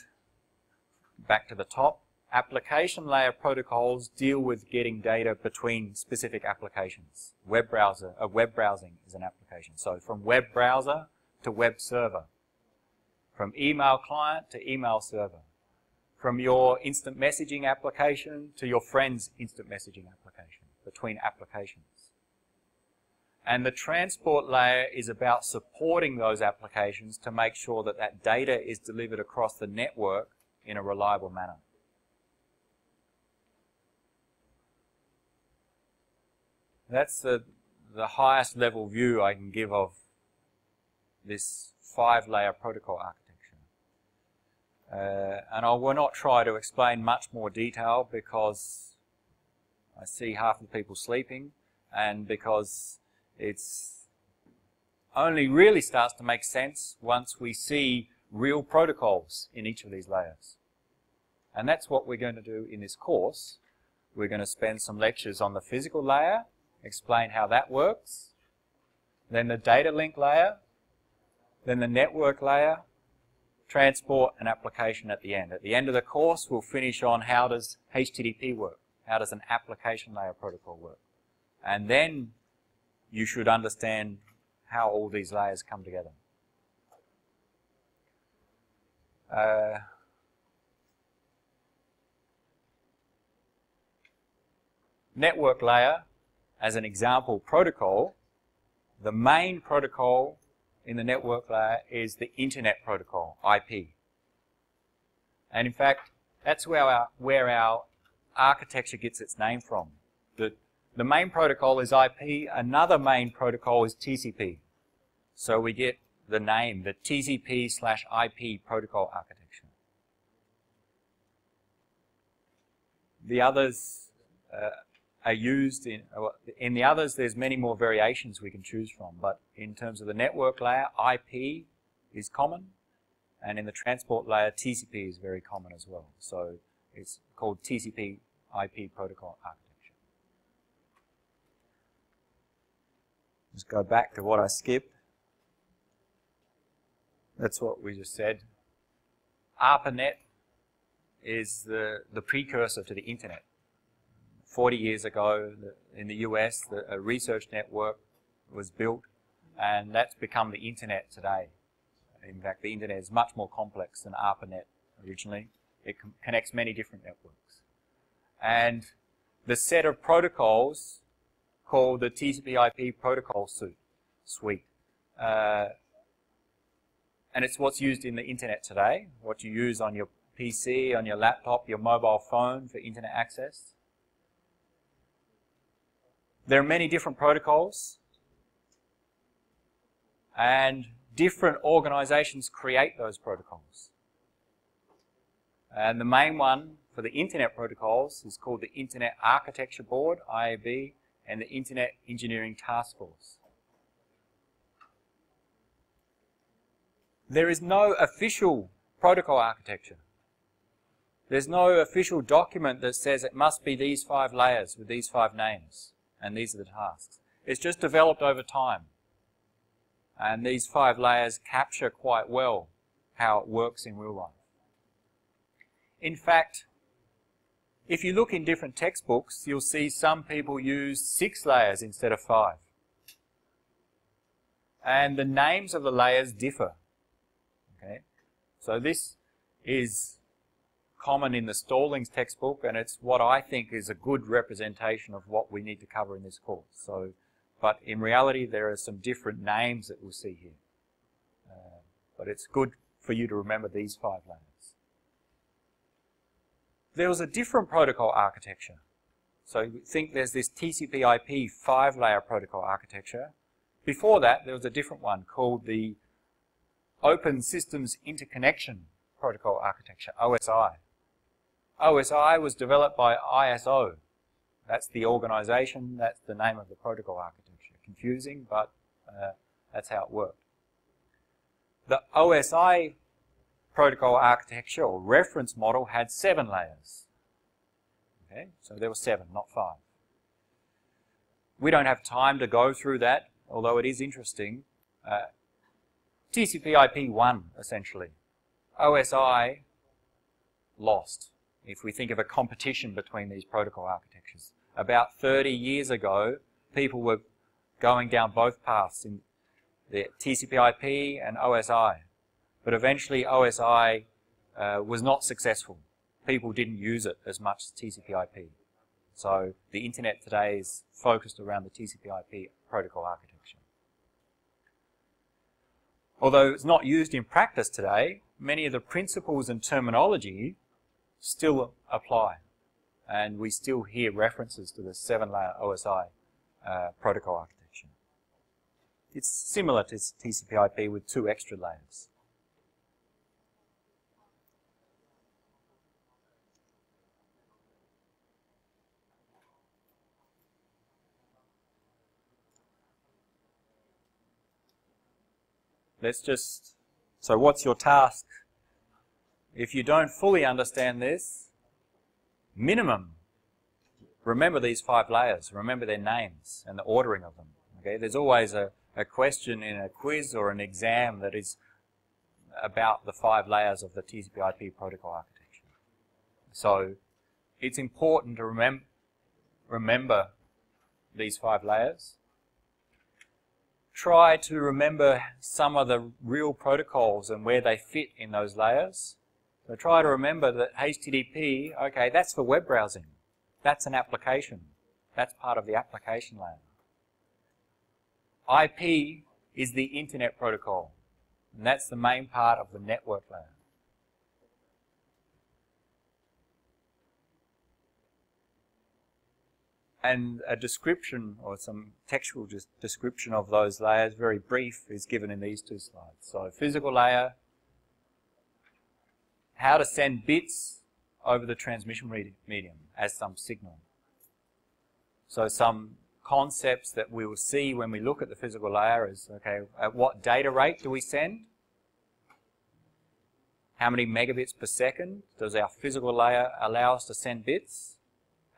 back to the top, application layer protocols deal with getting data between specific applications. Web browser, uh, web browsing is an application. So from web browser to web server, from email client to email server, from your instant messaging application to your friend's instant messaging application, between applications. And the transport layer is about supporting those applications to make sure that that data is delivered across the network in a reliable manner. That's the, the highest level view I can give of this five layer protocol architecture. Uh, and I will not try to explain much more detail because I see half the people sleeping and because it's only really starts to make sense once we see real protocols in each of these layers. And that's what we're going to do in this course. We're going to spend some lectures on the physical layer, explain how that works, then the data link layer, then the network layer, transport and application at the end. At the end of the course, we'll finish on how does HTTP work? How does an application layer protocol work? And then you should understand how all these layers come together. Uh, network layer, as an example protocol, the main protocol in the network layer is the Internet Protocol, IP. And in fact, that's where our, where our architecture gets its name from. The, the main protocol is IP, another main protocol is TCP. So we get the name, the TCP slash IP protocol architecture. The others uh, are used in, in the others, there's many more variations we can choose from, but in terms of the network layer, IP is common, and in the transport layer, TCP is very common as well. So it's called TCP IP protocol architecture. Just go back to what I skipped. That's what we just said. ARPANET is the, the precursor to the internet. 40 years ago in the US, the, a research network was built, and that's become the internet today. In fact, the internet is much more complex than ARPANET originally. It connects many different networks. And the set of protocols called the TCP/IP protocol suite. Uh, and it's what's used in the internet today, what you use on your PC, on your laptop, your mobile phone for internet access. There are many different protocols, and different organizations create those protocols. And the main one for the Internet protocols is called the Internet Architecture Board, IAB, and the Internet Engineering Task Force. There is no official protocol architecture. There's no official document that says it must be these five layers with these five names and these are the tasks. It's just developed over time. And these five layers capture quite well how it works in real life. In fact, if you look in different textbooks, you'll see some people use six layers instead of five. And the names of the layers differ. So this is common in the Stallings textbook, and it's what I think is a good representation of what we need to cover in this course. So, but in reality, there are some different names that we'll see here. Uh, but it's good for you to remember these five layers. There was a different protocol architecture. So think there's this TCP IP five layer protocol architecture. Before that, there was a different one called the Open Systems Interconnection Protocol Architecture, OSI. OSI was developed by ISO. That's the organization, that's the name of the protocol architecture. Confusing, but uh, That's how it worked. The OSI protocol architecture or reference model had seven layers. Okay, so there were seven, not five. We don't have time to go through that, although it is interesting. Uh, TCP IP won, essentially. OSI lost, if we think of a competition between these protocol architectures. About 30 years ago, people were going down both paths in the TCP IP and OSI. But eventually OSI uh, was not successful. People didn't use it as much as TCP IP. So the internet today is focused around the TCP IP protocol architecture. Although it's not used in practice today, many of the principles and terminology still apply. And we still hear references to the seven-layer OSI uh, protocol architecture. It's similar to TCP IP with two extra layers. Let's just, so what's your task? If you don't fully understand this, minimum, remember these five layers, remember their names and the ordering of them. Okay, there's always a, a question in a quiz or an exam that is about the five layers of the TCP/IP protocol architecture. So it's important to remem remember these five layers try to remember some of the real protocols and where they fit in those layers. So try to remember that HTTP, okay, that's for web browsing. That's an application. That's part of the application layer. IP is the internet protocol, and that's the main part of the network layer. And a description or some textual description of those layers, very brief, is given in these two slides. So physical layer, how to send bits over the transmission medium as some signal. So some concepts that we will see when we look at the physical layer is, okay, at what data rate do we send? How many megabits per second does our physical layer allow us to send bits?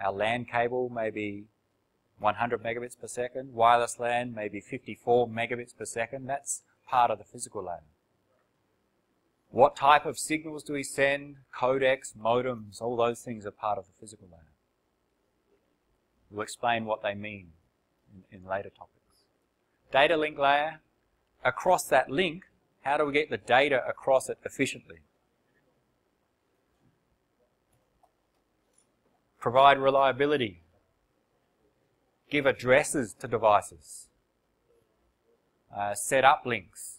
Our LAN cable may be 100 megabits per second. Wireless LAN may be 54 megabits per second. That's part of the physical LAN. What type of signals do we send? Codecs, modems, all those things are part of the physical LAN. We'll explain what they mean in, in later topics. Data link layer. Across that link, how do we get the data across it efficiently? Provide reliability, give addresses to devices, uh, set up links.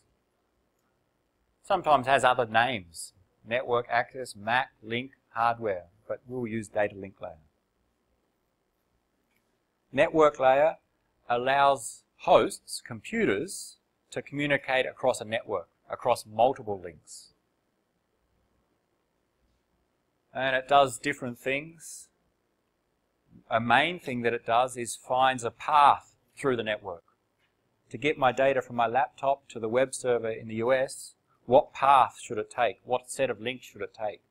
Sometimes has other names, network access, MAC, link, hardware, but we'll use data link layer. Network layer allows hosts, computers, to communicate across a network, across multiple links. And it does different things a main thing that it does is finds a path through the network. To get my data from my laptop to the web server in the US, what path should it take? What set of links should it take?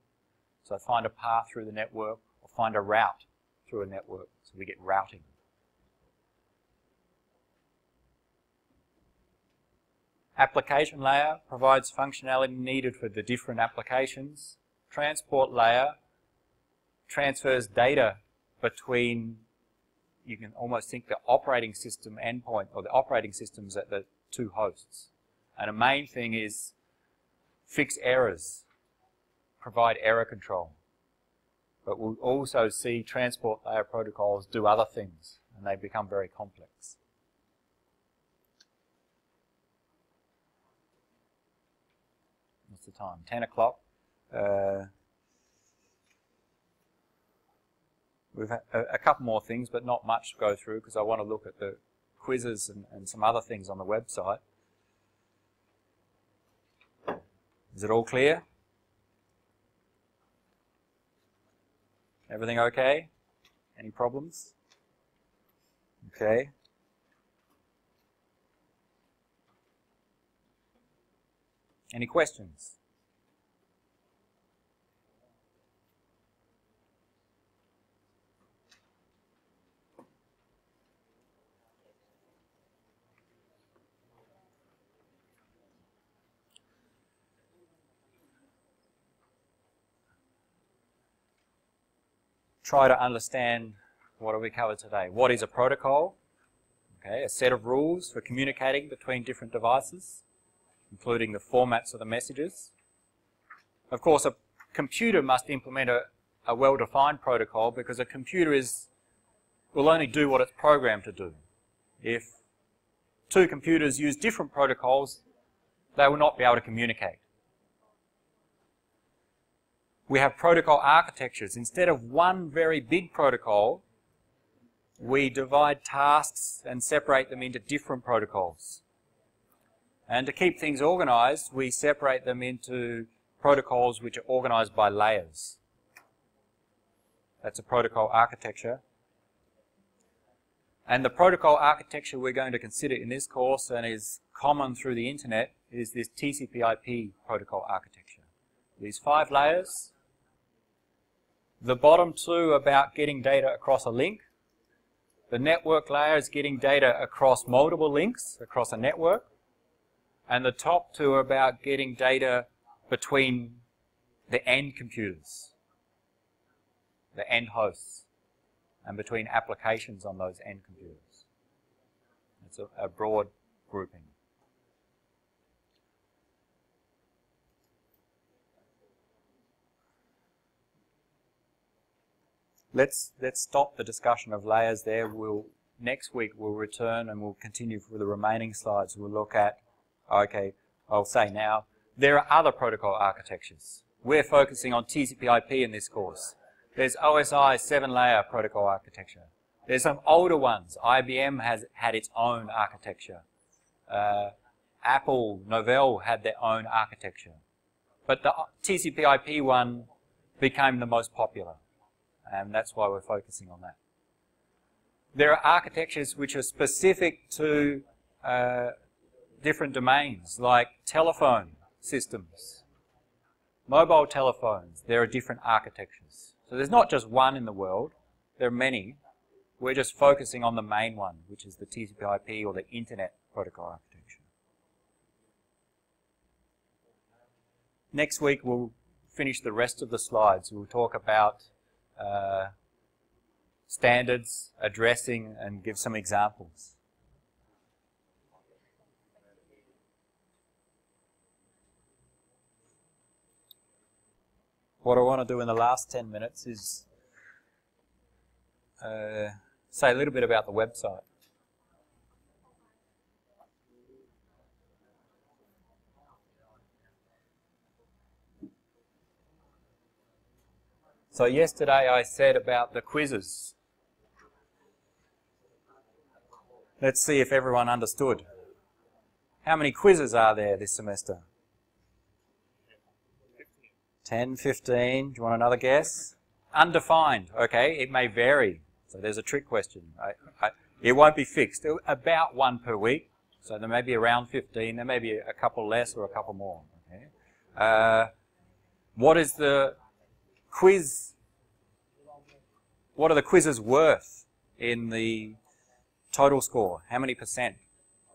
So find a path through the network or find a route through a network. So we get routing. Application layer provides functionality needed for the different applications. Transport layer transfers data between, you can almost think the operating system endpoint or the operating systems at the two hosts. And a main thing is fix errors, provide error control. But we'll also see transport layer protocols do other things and they become very complex. What's the time? 10 o'clock. Uh, We've a, a couple more things, but not much to go through because I want to look at the quizzes and, and some other things on the website. Is it all clear? Everything okay? Any problems? Okay. Any questions? Try to understand what have we covered today. What is a protocol? Okay, a set of rules for communicating between different devices, including the formats of the messages. Of course, a computer must implement a, a well-defined protocol because a computer is will only do what it's programmed to do. If two computers use different protocols, they will not be able to communicate we have protocol architectures. Instead of one very big protocol, we divide tasks and separate them into different protocols. And to keep things organized, we separate them into protocols which are organized by layers. That's a protocol architecture. And the protocol architecture we're going to consider in this course and is common through the internet is this TCP IP protocol architecture. These five layers the bottom two about getting data across a link. The network layer is getting data across multiple links across a network. And the top two are about getting data between the end computers, the end hosts, and between applications on those end computers. It's a, a broad grouping. Let's let's stop the discussion of layers there. We'll next week we'll return and we'll continue for the remaining slides. We'll look at okay, I'll say now there are other protocol architectures. We're focusing on TCP/IP in this course. There's OSI seven-layer protocol architecture. There's some older ones. IBM has had its own architecture. Uh, Apple, Novell had their own architecture. But the TCP/IP one became the most popular and that's why we're focusing on that. There are architectures which are specific to uh, different domains, like telephone systems, mobile telephones. There are different architectures. So there's not just one in the world, there are many. We're just focusing on the main one, which is the TCP/IP or the Internet Protocol architecture. Next week we'll finish the rest of the slides. We'll talk about uh, standards, addressing, and give some examples. What I want to do in the last 10 minutes is uh, say a little bit about the website. So yesterday I said about the quizzes. Let's see if everyone understood. How many quizzes are there this semester? 10, 15. Do you want another guess? Undefined. Okay, it may vary. So there's a trick question. I, I, it won't be fixed. About one per week. So there may be around 15. There may be a couple less or a couple more. Okay. Uh, what is the quiz, what are the quizzes worth in the total score? How many percent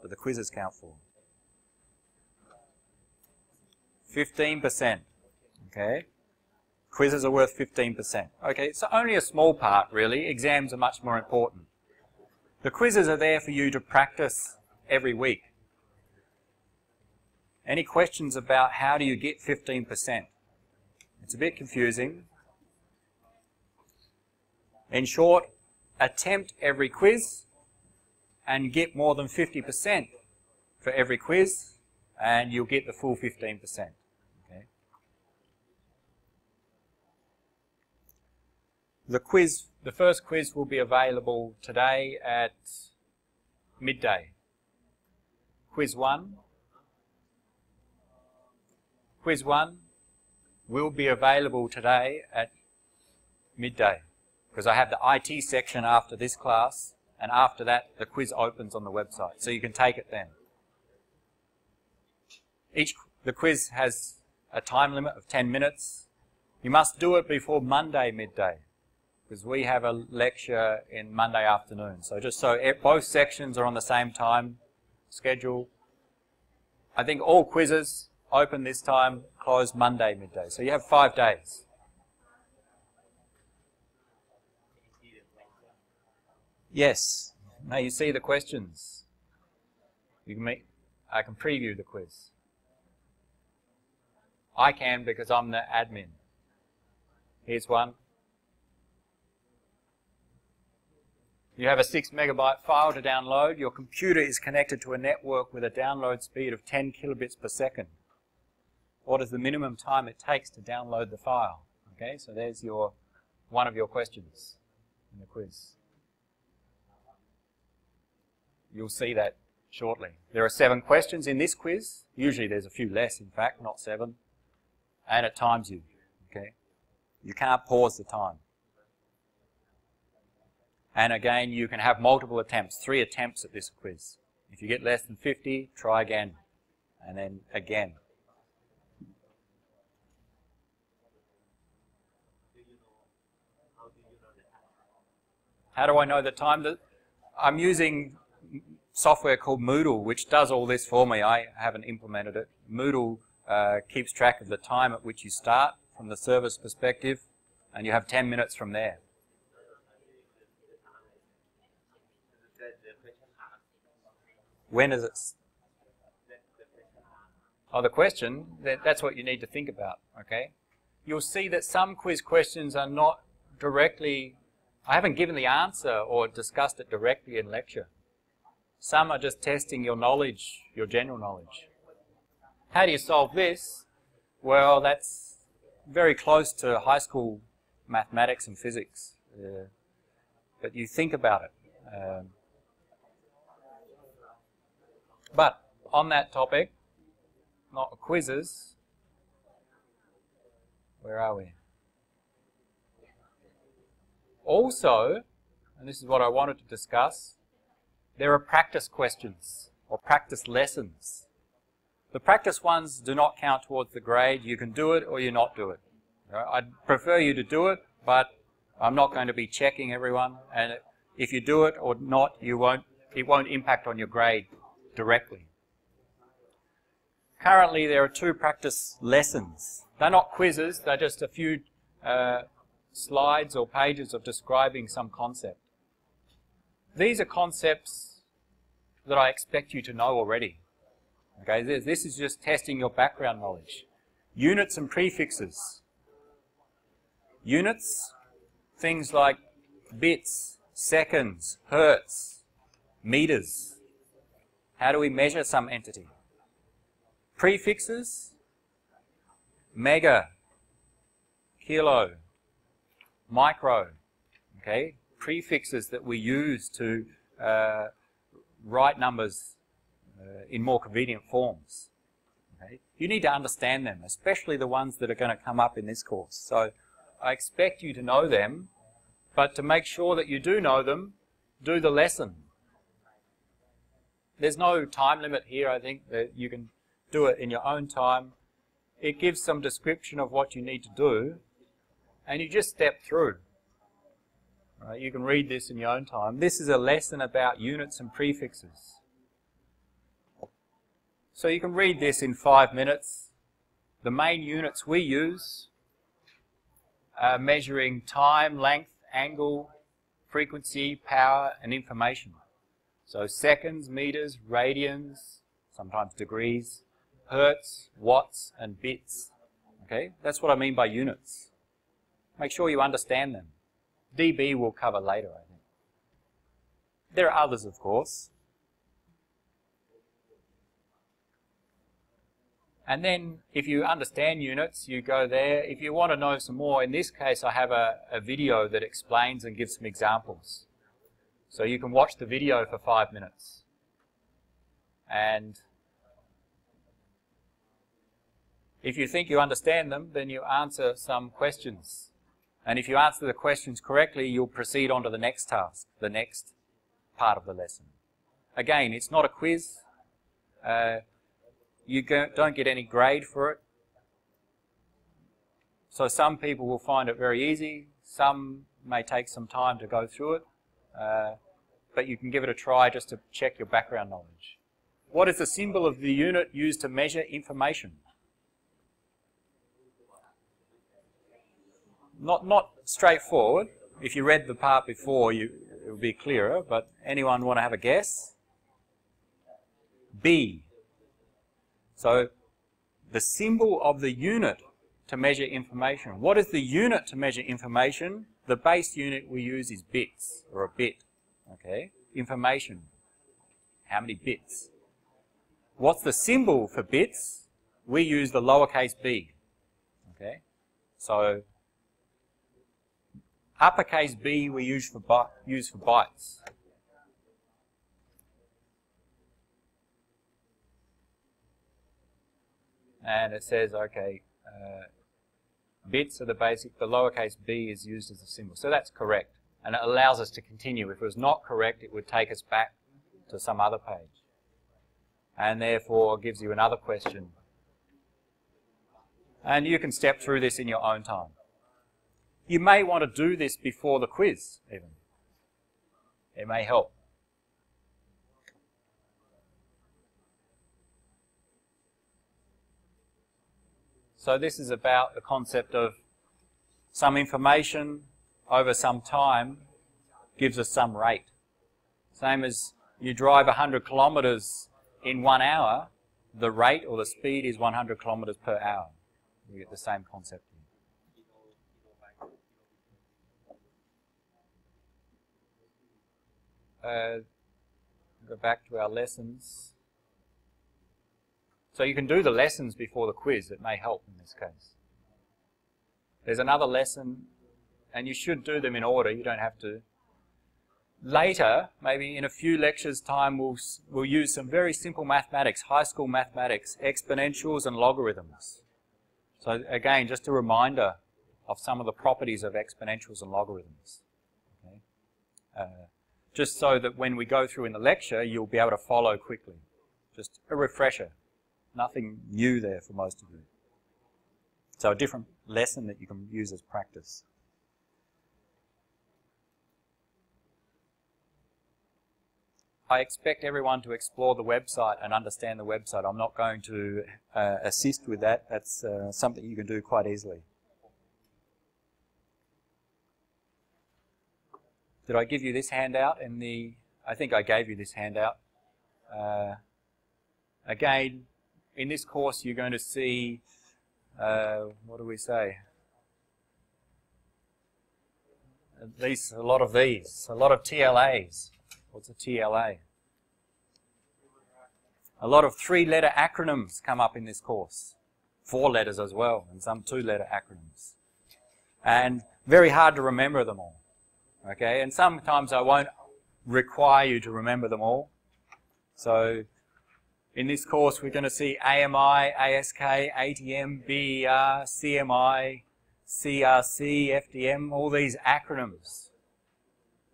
do the quizzes count for? 15%. Okay. Quizzes are worth 15%. Okay, so only a small part really. Exams are much more important. The quizzes are there for you to practice every week. Any questions about how do you get 15%? It's a bit confusing. In short, attempt every quiz and get more than 50% for every quiz and you'll get the full 15%. Okay. The quiz, the first quiz will be available today at midday. Quiz 1. Quiz 1 will be available today at midday because I have the IT section after this class and after that the quiz opens on the website so you can take it then. Each The quiz has a time limit of 10 minutes. You must do it before Monday midday because we have a lecture in Monday afternoon. So just so both sections are on the same time schedule. I think all quizzes open this time, close Monday midday. So you have five days. Yes. Now you see the questions. You can make, I can preview the quiz. I can because I'm the admin. Here's one. You have a 6 megabyte file to download. Your computer is connected to a network with a download speed of 10 kilobits per second. What is the minimum time it takes to download the file? Okay, so there's your one of your questions in the quiz. You'll see that shortly. There are seven questions in this quiz. Usually there's a few less, in fact, not seven. And it times you. Okay, You can't pause the time. And again, you can have multiple attempts, three attempts at this quiz. If you get less than 50, try again, and then again. How do I know the time? That I'm using software called Moodle, which does all this for me. I haven't implemented it. Moodle uh, keeps track of the time at which you start from the service perspective, and you have 10 minutes from there. When is it? Oh, the question, that's what you need to think about, okay? You'll see that some quiz questions are not directly, I haven't given the answer or discussed it directly in lecture. Some are just testing your knowledge, your general knowledge. How do you solve this? Well, that's very close to high school mathematics and physics. Uh, but you think about it. Um, but on that topic, not quizzes, where are we? Also, and this is what I wanted to discuss, there are practice questions or practice lessons. The practice ones do not count towards the grade. You can do it or you not do it. I'd prefer you to do it, but I'm not going to be checking everyone. And if you do it or not, you won't, it won't impact on your grade directly. Currently, there are two practice lessons. They're not quizzes, they're just a few uh, slides or pages of describing some concept. These are concepts that I expect you to know already. Okay, this is just testing your background knowledge. Units and prefixes. Units, things like bits, seconds, hertz, meters, how do we measure some entity? Prefixes, mega, kilo, micro, okay? Prefixes that we use to uh, write numbers uh, in more convenient forms. Okay? You need to understand them, especially the ones that are going to come up in this course. So I expect you to know them, but to make sure that you do know them, do the lesson. There's no time limit here, I think, that you can do it in your own time. It gives some description of what you need to do, and you just step through. Right, you can read this in your own time. This is a lesson about units and prefixes. So you can read this in five minutes. The main units we use are measuring time, length, angle, frequency, power, and information. So seconds, meters, radians, sometimes degrees, hertz, watts, and bits. Okay, that's what I mean by units. Make sure you understand them. dB will cover later, I think. There are others, of course. And then if you understand units, you go there. If you want to know some more, in this case I have a, a video that explains and gives some examples. So you can watch the video for five minutes. And if you think you understand them, then you answer some questions. And if you answer the questions correctly, you'll proceed on to the next task, the next part of the lesson. Again, it's not a quiz. Uh, you don't get any grade for it. So some people will find it very easy. Some may take some time to go through it. Uh, but you can give it a try just to check your background knowledge. What is the symbol of the unit used to measure information? Not, not straightforward. If you read the part before, you, it would be clearer, but anyone want to have a guess? B. So the symbol of the unit to measure information. What is the unit to measure information? The base unit we use is bits, or a bit. Okay, information. How many bits? What's the symbol for bits? We use the lowercase b. Okay, so uppercase b we use for use for bytes. And it says, okay, uh, bits are the basic, the lowercase b is used as a symbol. So that's correct. And it allows us to continue. If it was not correct, it would take us back to some other page. And therefore gives you another question. And you can step through this in your own time. You may want to do this before the quiz, even. It may help. So this is about the concept of some information over some time gives us some rate. Same as you drive 100 kilometers in one hour, the rate or the speed is 100 kilometers per hour. You get the same concept. Uh, go back to our lessons. So you can do the lessons before the quiz. It may help in this case. There's another lesson, and you should do them in order. You don't have to. Later, maybe in a few lectures' time, we'll, we'll use some very simple mathematics, high school mathematics, exponentials and logarithms. So again, just a reminder of some of the properties of exponentials and logarithms. Okay? Uh, just so that when we go through in the lecture, you'll be able to follow quickly. Just a refresher nothing new there for most of you. So a different lesson that you can use as practice. I expect everyone to explore the website and understand the website. I'm not going to uh, assist with that. That's uh, something you can do quite easily. Did I give you this handout in the... I think I gave you this handout. Uh, again, in this course you're going to see, uh, what do we say? At least a lot of these, a lot of TLAs. What's a TLA? A lot of three-letter acronyms come up in this course. Four letters as well, and some two-letter acronyms. And very hard to remember them all. Okay, and sometimes I won't require you to remember them all. So in this course, we're going to see AMI, ASK, ATM, BER, CMI, CRC, FDM, all these acronyms.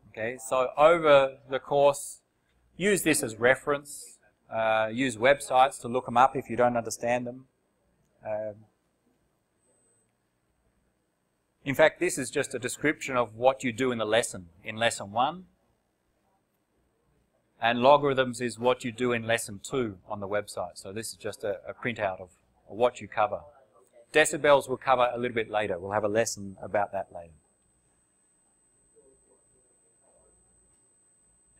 Okay, so over the course, use this as reference. Uh, use websites to look them up if you don't understand them. Um, in fact, this is just a description of what you do in the lesson. In lesson one, and logarithms is what you do in lesson two on the website. So this is just a, a printout of, what you cover. Decibels we'll cover a little bit later. We'll have a lesson about that later.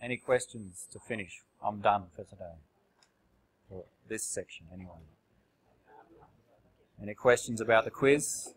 Any questions to finish? I'm done for today. For this section, anyway. Any questions about the quiz?